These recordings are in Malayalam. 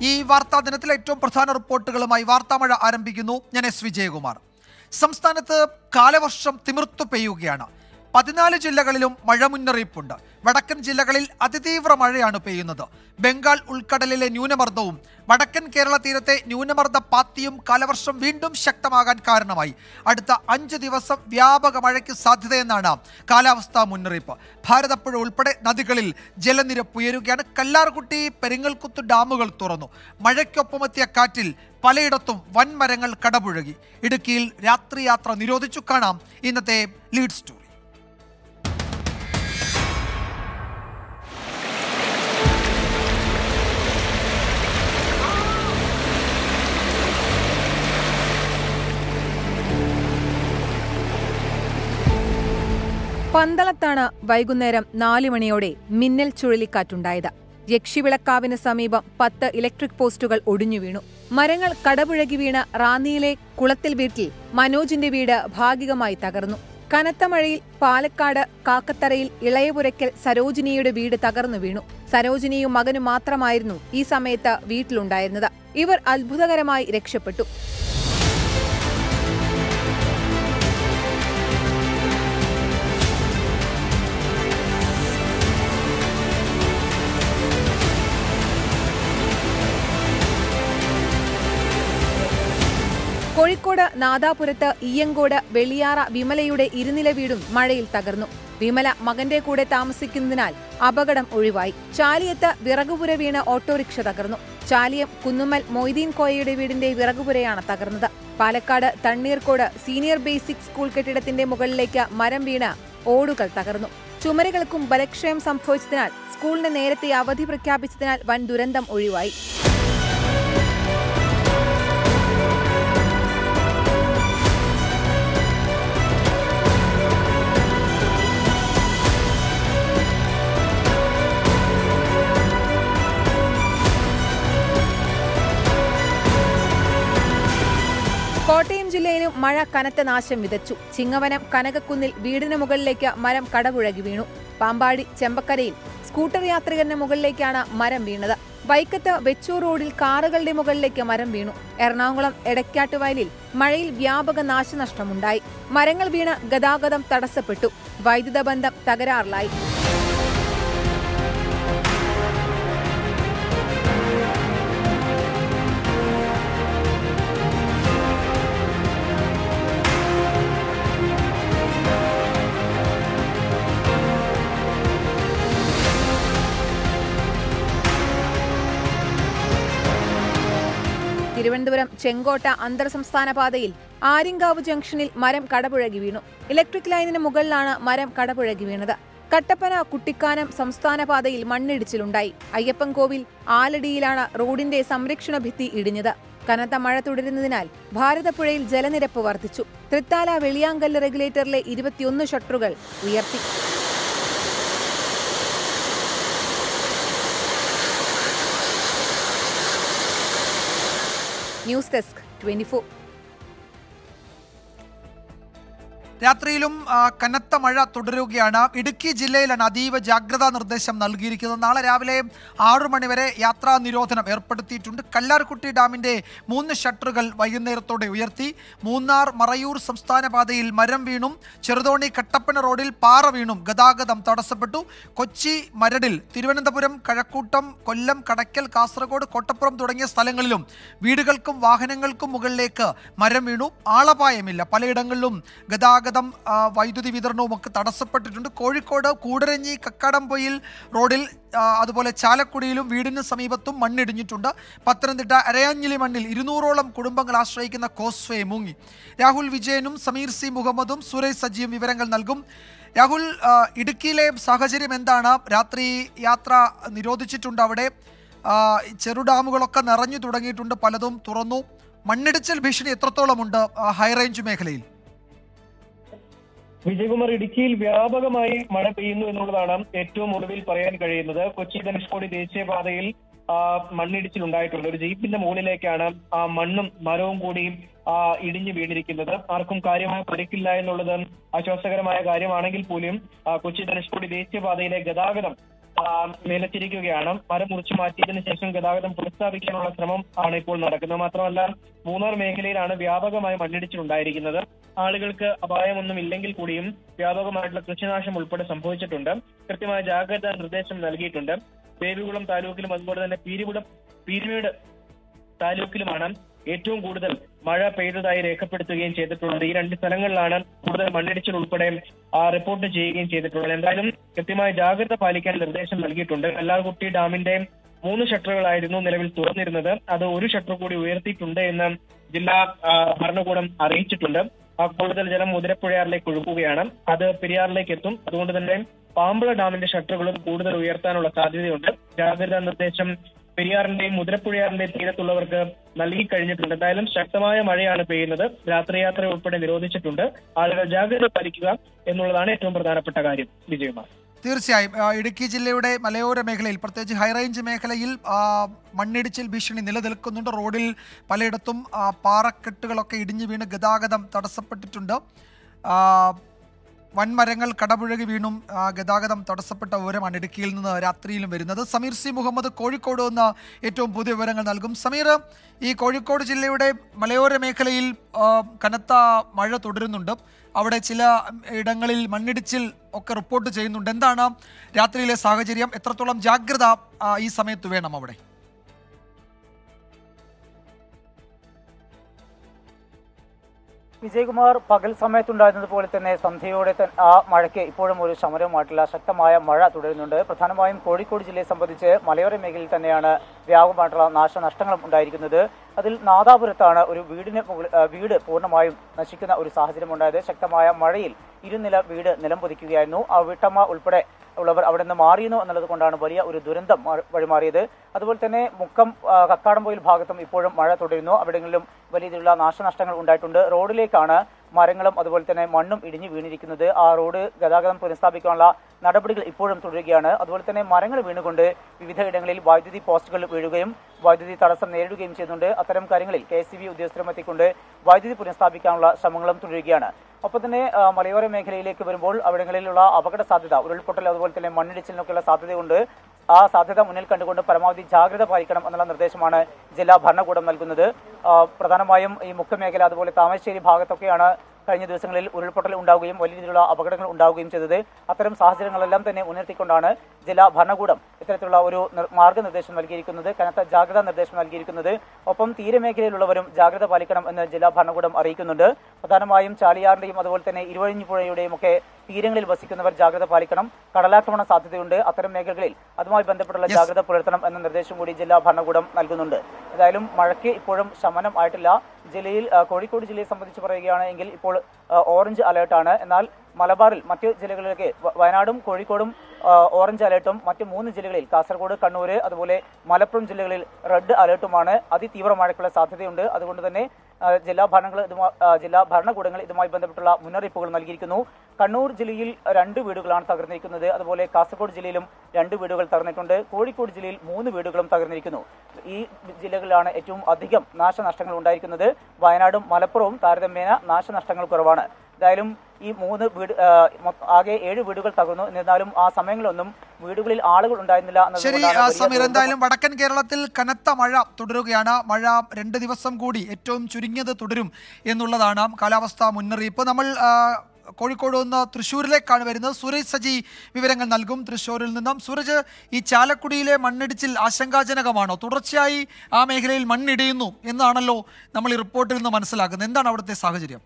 ഈ വാർത്താ ദിനത്തിലെ ഏറ്റവും പ്രധാന റിപ്പോർട്ടുകളുമായി വാർത്താമഴ ആരംഭിക്കുന്നു. ഞാൻ എസ്. വിജയകുമാർ. സംസ്ഥാനത്ത് കാലവർഷം തിമിർത്തു പെയ്യുകയാണ്. പതിനാല് ജില്ലകളിലും മഴ മുന്നറിയിപ്പുണ്ട്. വടക്കൻ ജില്ലകളിൽ അതിതീവ്ര മഴയാണ് പെയ്യുന്നത്. ബംഗാൾ ഉൾക്കടലിലെ ന്യൂനമർദ്ദവും വടക്കൻ കേരള തീരത്തെ ന്യൂനമർദ്ദ പാത്തിയും കാലവർഷം വീണ്ടും ശക്തമാകാൻ കാരണമായി. അടുത്ത അഞ്ച് ദിവസം വ്യാപക മഴയ്ക്ക് സാധ്യതയെന്നാണ് കാലാവസ്ഥാ മുന്നറിയിപ്പ്. ഭാരതപ്പുഴ ഉൾപ്പെടെ നദികളിൽ ജലനിരപ്പ് ഉയരുകയാണ്. കല്ലാർകുട്ടി പെരിങ്ങൽകുത്ത് ഡാമുകൾ തുറന്നു. മഴയ്ക്കൊപ്പമെത്തിയ കാറ്റിൽ പലയിടത്തും വൻമരങ്ങൾ കടപുഴകി. ഇടുക്കിയിൽ രാത്രിയാത്ര നിരോധിച്ചു. കാണാം ഇന്നത്തെ ലീഡ് സ്റ്റോറി. പന്തളത്താണ് വൈകുന്നേരം നാല് മണിയോടെ മിന്നൽ ചുഴലിക്കാറ്റുണ്ടായത്. യക്ഷിവിളക്കാവിന് സമീപം പത്ത് ഇലക്ട്രിക് പോസ്റ്റുകൾ ഒടിഞ്ഞു വീണു. മരങ്ങൾ കടപുഴകി വീണ റാന്നിയിലെ കുളത്തിൽ വീട്ടിൽ മനോജിന്റെ വീട് ഭാഗികമായി തകർന്നു. കനത്ത മഴയിൽ പാലക്കാട് കാക്കത്തറയിൽ ഇളയപുരയ്ക്കൽ സരോജിനിയുടെ വീട് തകർന്നു വീണു. സരോജിനിയും മകനും മാത്രമായിരുന്നു ഈ സമയത്ത് വീട്ടിലുണ്ടായിരുന്നത്. ഇവർ അത്ഭുതകരമായി രക്ഷപ്പെട്ടു. നാദാപുരത്ത് ഇയ്യങ്കോട് വെളിയാറ വിമലയുടെ ഇരുനില വീടും മഴയിൽ തകർന്നു. വിമല മകന്റെ കൂടെ താമസിക്കുന്നതിനാൽ അപകടം ഒഴിവായി. ചാലിയത്ത് വിറകുപുര വീണ് ഓട്ടോറിക്ഷ തകർന്നു. ചാലിയം കുന്നുമ്മൽ മൊയ്തീൻ കോയയുടെ വീടിന്റെ വിറകുപുരയാണ് തകർന്നത്. Palakkad Thanneercode senior basic school കെട്ടിടത്തിന്റെ മുകളിലേക്ക് മരം വീണ് ഓടുകൾ തകർന്നു. ചുമരുകൾക്കും ബലക്ഷയം സംഭവിച്ചതിനാൽ സ്കൂളിന് നേരത്തെ അവധി പ്രഖ്യാപിച്ചതിനാൽ വൻ ദുരന്തം ഒഴിവായി. ജില്ലയിലും മഴ കനത്ത നാശം വിതച്ചു. ചിങ്ങവനം കനകക്കുന്നിൽ വീടിന് മുകളിലേക്ക് മരം കടപുഴകി വീണു. പാമ്പാടി ചെമ്പക്കരയിൽ സ്കൂട്ടർ യാത്രികന്റെ മുകളിലേക്കാണ് മരം വീണത്. വൈക്കത്ത് വെച്ചൂർ റോഡിൽ കാറുകളുടെ മുകളിലേക്ക് മരം വീണു. എറണാകുളം എടക്കാട്ടുവയലിൽ മഴയിൽ വ്യാപക നാശനഷ്ടമുണ്ടായി. മരങ്ങൾ വീണ് ഗതാഗതം തടസ്സപ്പെട്ടു. വൈദ്യുത ബന്ധം തകരാറിലായി. തിരുവനന്തപുരം ചെങ്കോട്ട അന്തർ സംസ്ഥാന പാതയിൽ ആര്യങ്കാവ് ജംഗ്ഷനിൽ മരം കടപുഴകി വീണു. ഇലക്ട്രിക് ലൈനിന് മുകളിലാണ് മരം കടപുഴകി വീണത്. കട്ടപ്പന കുട്ടിക്കാനം സംസ്ഥാന പാതയിൽ മണ്ണിടിച്ചിലുണ്ടായി. അയ്യപ്പൻകോവിൽ ആലടിയിലാണ് റോഡിന്റെ സംരക്ഷണ ഭിത്തി ഇടിഞ്ഞത്. കനത്ത മഴ തുടരുന്നതിനാൽ ഭാരതപ്പുഴയിൽ ജലനിരപ്പ് വർദ്ധിച്ചു. തൃത്താല വെളിയാങ്കല്ല് റെഗുലേറ്ററിലെ ഇരുപത്തിയൊന്ന് ഷട്ടറുകൾ ഉയർത്തി. ന്യൂസ് ഡെസ്ക് ട്വന്റി രാത്രിയിലും കനത്ത മഴ തുടരുകയാണ്. ഇടുക്കി ജില്ലയിലാണ് അതീവ ജാഗ്രതാ നിർദ്ദേശം നൽകിയിരിക്കുന്നത്. നാളെ രാവിലെ ആറു മണിവരെ യാത്രാ നിരോധനം ഏർപ്പെടുത്തിയിട്ടുണ്ട്. കല്ലാർകുട്ടി ഡാമിന്റെ മൂന്ന് ഷട്ടറുകൾ വൈകുന്നേരത്തോടെ ഉയർത്തി. മൂന്നാർ മറയൂർ സംസ്ഥാന പാതയിൽ മരം വീണും ചെറുതോണി കട്ടപ്പന റോഡിൽ പാറ വീണും ഗതാഗതം തടസ്സപ്പെട്ടു. കൊച്ചി മരടിൽ തിരുവനന്തപുരം കഴക്കൂട്ടം കൊല്ലം കടയ്ക്കൽ കാസർഗോഡ് കോട്ടപ്പുറം തുടങ്ങിയ സ്ഥലങ്ങളിലും വീടുകൾക്കും വാഹനങ്ങൾക്കും മുകളിലേക്ക് മരം വീണു. ആളപായമില്ല. പലയിടങ്ങളിലും ഗതാഗതം ആ, വൈദ്യുതി വിതരണവും ഒക്കെ തടസ്സപ്പെട്ടിട്ടുണ്ട്. കോഴിക്കോട് കൂടരഞ്ഞി കക്കാടംപൊയിൽ റോഡിൽ അതുപോലെ ചാലക്കുടിയിലും വീടിന് സമീപത്തും മണ്ണിടിഞ്ഞിട്ടുണ്ട്. പത്തനംതിട്ട അരയാഞ്ഞിലി മണ്ണിൽ ഇരുന്നൂറോളം കുടുംബങ്ങൾ ആശ്രയിക്കുന്ന കോസ്വേ മുങ്ങി. രാഹുൽ വിജയനും സമീർ സി മുഹമ്മദും സുരേഷ് സജിയും വിവരങ്ങൾ നൽകും. രാഹുൽ ഇടുക്കിയിലെ സാഹചര്യം എന്താണ്? രാത്രി യാത്ര നിരോധിച്ചിട്ടുണ്ട് അവിടെ. ചെറു ഡാമുകളൊക്കെ നിറഞ്ഞു തുടങ്ങിയിട്ടുണ്ട് പലതും തുറന്നു. മണ്ണിടിച്ചിൽ ഭീഷണി എത്രത്തോളമുണ്ട് ഹൈറേഞ്ച് മേഖലയിൽ? വിജയകുമാർ ഇടുക്കിയിൽ വ്യാപകമായി മഴ പെയ്യുന്നു എന്നുള്ളതാണ് ഏറ്റവും ഒടുവിൽ പറയാൻ കഴിയുന്നത്. കൊച്ചി ധനുഷ്കോടി ദേശീയപാതയിൽ മണ്ണിടിച്ചിൽ മണ്ണിടിച്ചിലുണ്ടായിട്ടുണ്ട് ഒരു ജീപ്പിന്റെ മുകളിലേക്കാണ് ആ മണ്ണും മരവും കൂടി ഇടിഞ്ഞു വീണിരിക്കുന്നത്. ആർക്കും കാര്യമായ പരിക്കില്ല എന്നുള്ളത് ആശ്വാസകരമായ കാര്യമാണെങ്കിൽ പോലും കൊച്ചി ധനുഷ്കോടി ദേശീയപാതയിലെ ഗതാഗതം നിലച്ചിരിക്കുകയാണ് മരം മുറിച്ചു മാറ്റിയതിനു ശേഷം ഗതാഗതം പുനഃസ്ഥാപിക്കാനുള്ള ശ്രമം ആണ് ഇപ്പോൾ നടക്കുന്നത്. മാത്രമല്ല മൂന്നാർ മേഖലയിലാണ് വ്യാപകമായി മണ്ണിടിച്ചിലുണ്ടായിരിക്കുന്നത് ആളുകൾക്ക് അപായമൊന്നും ഇല്ലെങ്കിൽ കൂടിയും വ്യാപകമായിട്ടുള്ള കൃഷിനാശം ഉൾപ്പെടെ സംഭവിച്ചിട്ടുണ്ട്. കൃത്യമായ ജാഗ്രതാ നിർദ്ദേശം നൽകിയിട്ടുണ്ട്. ദേവികുളം താലൂക്കിലും അതുപോലെ തന്നെ പീരികുളം പീരിമേട് താലൂക്കിലുമാണ് ഏറ്റവും കൂടുതൽ മഴ പെയ്തതായി രേഖപ്പെടുത്തുകയും ചെയ്തിട്ടുള്ളത്. ഈ രണ്ട് സ്ഥലങ്ങളിലാണ് കൂടുതൽ മണ്ണിടിച്ചിൽ ഉൾപ്പെടെ റിപ്പോർട്ട് ചെയ്യുകയും ചെയ്തിട്ടുള്ളത്. എന്തായാലും കൃത്യമായ ജാഗ്രത പാലിക്കാൻ നിർദ്ദേശം നൽകിയിട്ടുണ്ട്. കല്ലാർകുട്ടി ഡാമിന്റെ മൂന്ന് ഷട്ടറുകളായിരുന്നു നിലവിൽ തുറന്നിരുന്നത്. അത് ഒരു ഷട്ടർ കൂടി ഉയർത്തിയിട്ടുണ്ട് എന്ന് ജില്ലാ ഭരണകൂടം അറിയിച്ചിട്ടുണ്ട്. ആ കൂടുതൽ ജലം മുതിരപ്പുഴയാറിലേക്ക് ഒഴുകുകയാണ്. അത് പെരിയാറിലേക്ക് എത്തും. അതുകൊണ്ട് തന്നെ പാമ്പുഴ ഡാമിന്റെ ഷട്ടറുകളും കൂടുതൽ ഉയർത്താനുള്ള സാധ്യതയുണ്ട്. ജാഗ്രതാ നിർദ്ദേശം പെരിയാറിന്റെയും മുതിരപ്പുഴയാറിന്റെയും തീരത്തുള്ളവർക്ക് നൽകി കഴിഞ്ഞിട്ടുണ്ട്. എന്തായാലും ശക്തമായ മഴയാണ് പെയ്യുന്നത്. രാത്രിയാത്ര ഉൾപ്പെടെ നിരോധിച്ചിട്ടുണ്ട്. ആളുകൾ ജാഗ്രത പാലിക്കുക എന്നുള്ളതാണ് ഏറ്റവും പ്രധാനപ്പെട്ട കാര്യം. വിജയകുമാർ. തീർച്ചയായും. ഇടുക്കി ജില്ലയുടെ മലയോര മേഖലയിൽ പ്രത്യേകിച്ച് ഹൈറേഞ്ച് മേഖലയിൽ മണ്ണിടിച്ചിൽ ഭീഷണി നിലനിൽക്കുന്നുണ്ട്. റോഡിൽ പലയിടത്തും പാറക്കെട്ടുകളൊക്കെ ഇടിഞ്ഞു വീണ് ഗതാഗതം തടസ്സപ്പെട്ടിട്ടുണ്ട്. വൻമരങ്ങൾ കടപുഴകി വീണും ഗതാഗതം തടസ്സപ്പെട്ട വിവരമാണ് ഇടുക്കിയിൽ നിന്ന് രാത്രിയിലും വരുന്നത്. സമീർ സി മുഹമ്മദ് കോഴിക്കോട് നിന്ന് ഏറ്റവും പുതിയ വിവരങ്ങൾ നൽകും. സമീർ ഈ കോഴിക്കോട് ജില്ലയുടെ മലയോര മേഖലയിൽ കനത്ത മഴ തുടരുന്നുണ്ട്. അവിടെ ചില ഇടങ്ങളിൽ മണ്ണിടിച്ചിൽ ഒക്കെ റിപ്പോർട്ട് ചെയ്യുന്നുണ്ട്. എന്താണ് രാത്രിയിലെ സാഹചര്യം? എത്രത്തോളം ജാഗ്രത ഈ സമയത്ത് വേണം അവിടെ? വിജയകുമാർ പകൽ സമയത്തുണ്ടായിരുന്നത് പോലെ തന്നെ സന്ധ്യയോടെ ആ മഴയ്ക്ക് ഇപ്പോഴും ഒരു ശമരവുമായിട്ടുള്ള ശക്തമായ മഴ തുടരുന്നുണ്ട്. പ്രധാനമായും കോഴിക്കോട് ജില്ലയെ സംബന്ധിച്ച് മലയോര മേഖലയിൽ തന്നെയാണ് വ്യാപകമായിട്ടുള്ള നാശനഷ്ടങ്ങളും ഉണ്ടായിരിക്കുന്നത്. അതിൽ നാദാപുരത്താണ് ഒരു വീടിന് വീട് പൂർണമായും നശിക്കുന്ന ഒരു സാഹചര്യം ഉണ്ടായത് ശക്തമായ മഴയിൽ ഇരുനില വീട് നിലം പൊതിക്കുകയായിരുന്നു. ആ വീട്ടമ്മ ഉൾപ്പെടെ ഉള്ളവർ അവിടെ നിന്ന് മാറിയുന്നു എന്നുള്ളത് കൊണ്ടാണ് വലിയ ഒരു ദുരന്തം വഴിമാറിയത്. അതുപോലെ തന്നെ മുക്കം കക്കാടംപൊയിൽ ഭാഗത്തും ഇപ്പോഴും മഴ തുടരുന്നു. അവിടെങ്ങളിലും വലിയ രീതിയിലുള്ള നാശനഷ്ടങ്ങൾ ഉണ്ടായിട്ടുണ്ട്. റോഡിലേക്കാണ് മരങ്ങളും അതുപോലെ തന്നെ മണ്ണും ഇടിഞ്ഞു വീണിരിക്കുന്നത് ആ റോഡ് ഗതാഗതം പുനഃസ്ഥാപിക്കാനുള്ള നടപടികൾ ഇപ്പോഴും തുടരുകയാണ്. അതുപോലെ തന്നെ മരങ്ങൾ വീണുകൊണ്ട് വിവിധ ഇടങ്ങളിൽ വൈദ്യുതി പോസ്റ്റുകൾ വീഴുകയും വൈദ്യുതി തടസ്സം നേരിടുകയും ചെയ്യുന്നുണ്ട്. അത്തരം കാര്യങ്ങളിൽ കെ എസ് ബി ഉദ്യോഗസ്ഥരും എത്തിക്കൊണ്ട് വൈദ്യുതി പുനഃസ്ഥാപിക്കാനുള്ള ശ്രമങ്ങളും തുടരുകയാണ്. ഒപ്പം തന്നെ മലയോര മേഖലയിലേക്ക് വരുമ്പോൾ അവിടങ്ങളിലുള്ള അപകട സാധ്യത ഉരുൾപൊട്ടൽ അതുപോലെ തന്നെ മണ്ണിടിച്ചിലിനൊക്കെയുള്ള സാധ്യതയുണ്ട്. ആ സാധ്യത മുന്നിൽ കണ്ടുകൊണ്ട് പരമാവധി ജാഗ്രത പാലിക്കണം എന്നുള്ള നിർദ്ദേശമാണ് ജില്ലാ ഭരണകൂടം നൽകുന്നത്. പ്രധാനമായും ഈ മുഖ്യമേഖല അതുപോലെ താമരശ്ശേരി ഭാഗത്തൊക്കെയാണ് കഴിഞ്ഞ ദിവസങ്ങളിൽ ഉരുൾപൊട്ടൽ ഉണ്ടാവുകയും വലിയ രീതിയിലുള്ള അപകടങ്ങൾ ഉണ്ടാവുകയും ചെയ്തത് അത്തരം സാഹചര്യങ്ങളെല്ലാം തന്നെ മുൻനിർത്തിക്കൊണ്ടാണ് ജില്ലാ ഭരണകൂടം ഇത്തരത്തിലുള്ള ഒരു മാർഗനിർദ്ദേശം മാർഗനിർദ്ദേശം നൽകിയിരിക്കുന്നത് കനത്ത ജാഗ്രതാ നിർദ്ദേശം നൽകിയിരിക്കുന്നത്. ഒപ്പം തീരമേഖലയിലുള്ളവരും ജാഗ്രത പാലിക്കണം എന്ന് ജില്ലാ ഭരണകൂടം അറിയിക്കുന്നുണ്ട്. പ്രധാനമായും ചാലിയാറിന്റെയും അതുപോലെ തന്നെ ഇരുവഴിഞ്ഞിപ്പുഴയുടെയും ഒക്കെ തീരങ്ങളിൽ വസിക്കുന്നവർ ജാഗ്രത പാലിക്കണം. കടലാക്രമണ സാധ്യതയുണ്ട്. അത്തരം മേഖലകളിൽ അതുമായി ബന്ധപ്പെട്ടുള്ള ജാഗ്രത പുലർത്തണം എന്ന നിർദ്ദേശം കൂടി ജില്ലാ ഭരണകൂടം നൽകുന്നുണ്ട്. ഏതായാലും മഴയ്ക്ക് ഇപ്പോഴും ശമനം ആയിട്ടില്ല. ജില്ലയിൽ കോഴിക്കോട് ജില്ലയെ സംബന്ധിച്ച് പറയുകയാണെങ്കിൽ ഇപ്പോൾ ഓറഞ്ച് അലേർട്ടാണ് എന്നാൽ മലബാറിൽ മറ്റ് ജില്ലകളിലേക്ക് വയനാടും കോഴിക്കോടും ഓറഞ്ച് അലേർട്ടും മറ്റ് മൂന്ന് ജില്ലകളിൽ കാസർഗോഡ് കണ്ണൂർ അതുപോലെ മലപ്പുറം ജില്ലകളിൽ റെഡ് അലേർട്ടുമാണ്. അതിതീവ്ര മഴയ്ക്കുള്ള സാധ്യതയുണ്ട്. അതുകൊണ്ട് തന്നെ ജില്ലാ ഭരണങ്ങൾ ജില്ലാ ഭരണകൂടങ്ങൾ ഇതുമായി ബന്ധപ്പെട്ടുള്ള മുന്നറിയിപ്പുകൾ നൽകിയിരിക്കുന്നു. കണ്ണൂർ ജില്ലയിൽ രണ്ട് വീടുകളാണ് തകർന്നിരിക്കുന്നത്. അതുപോലെ കാസർഗോഡ് ജില്ലയിലും രണ്ട് വീടുകൾ തകർന്നിട്ടുണ്ട്. കോഴിക്കോട് ജില്ലയിൽ മൂന്ന് വീടുകളും തകർന്നിരിക്കുന്നു. ഈ ജില്ലകളിലാണ് ഏറ്റവും അധികം നാശനഷ്ടങ്ങൾ ഉണ്ടായിരിക്കുന്നത്. വയനാടും മലപ്പുറവും താരതമ്യേന നാശനഷ്ടങ്ങൾ കുറവാണ്. എന്തായാലും ഈ മൂന്ന് വീട് ആകെ ഏഴ് വീടുകൾ തകർന്നു. എന്നിരുന്നാലും ആ സമയങ്ങളിലൊന്നും വീടുകളിൽ ആളുകൾ ഉണ്ടായിരുന്നില്ല ശരി സമീർ എന്തായാലും വടക്കൻ കേരളത്തിൽ കനത്ത മഴ തുടരുകയാണ്. മഴ രണ്ട് ദിവസം കൂടി ഏറ്റവും ചുരുങ്ങിയത് തുടരും എന്നുള്ളതാണ് കാലാവസ്ഥാ മുന്നറിയിപ്പ്. നമ്മൾ കോഴിക്കോട് നിന്ന് തൃശ്ശൂരിലേക്കാണ് വരുന്നത്. സുരേഷ് സജി വിവരങ്ങൾ നൽകും. തൃശ്ശൂരിൽ നിന്നും സൂരജ് ഈ ചാലക്കുടിയിലെ മണ്ണിടിച്ചിൽ ആശങ്കാജനകമാണോ? തുടർച്ചയായി ആ മേഖലയിൽ മണ്ണിടിയുന്നു എന്നാണല്ലോ നമ്മൾ ഈ റിപ്പോർട്ടിൽ നിന്ന് മനസ്സിലാക്കുന്നത്. എന്താണ് അവിടുത്തെ സാഹചര്യം?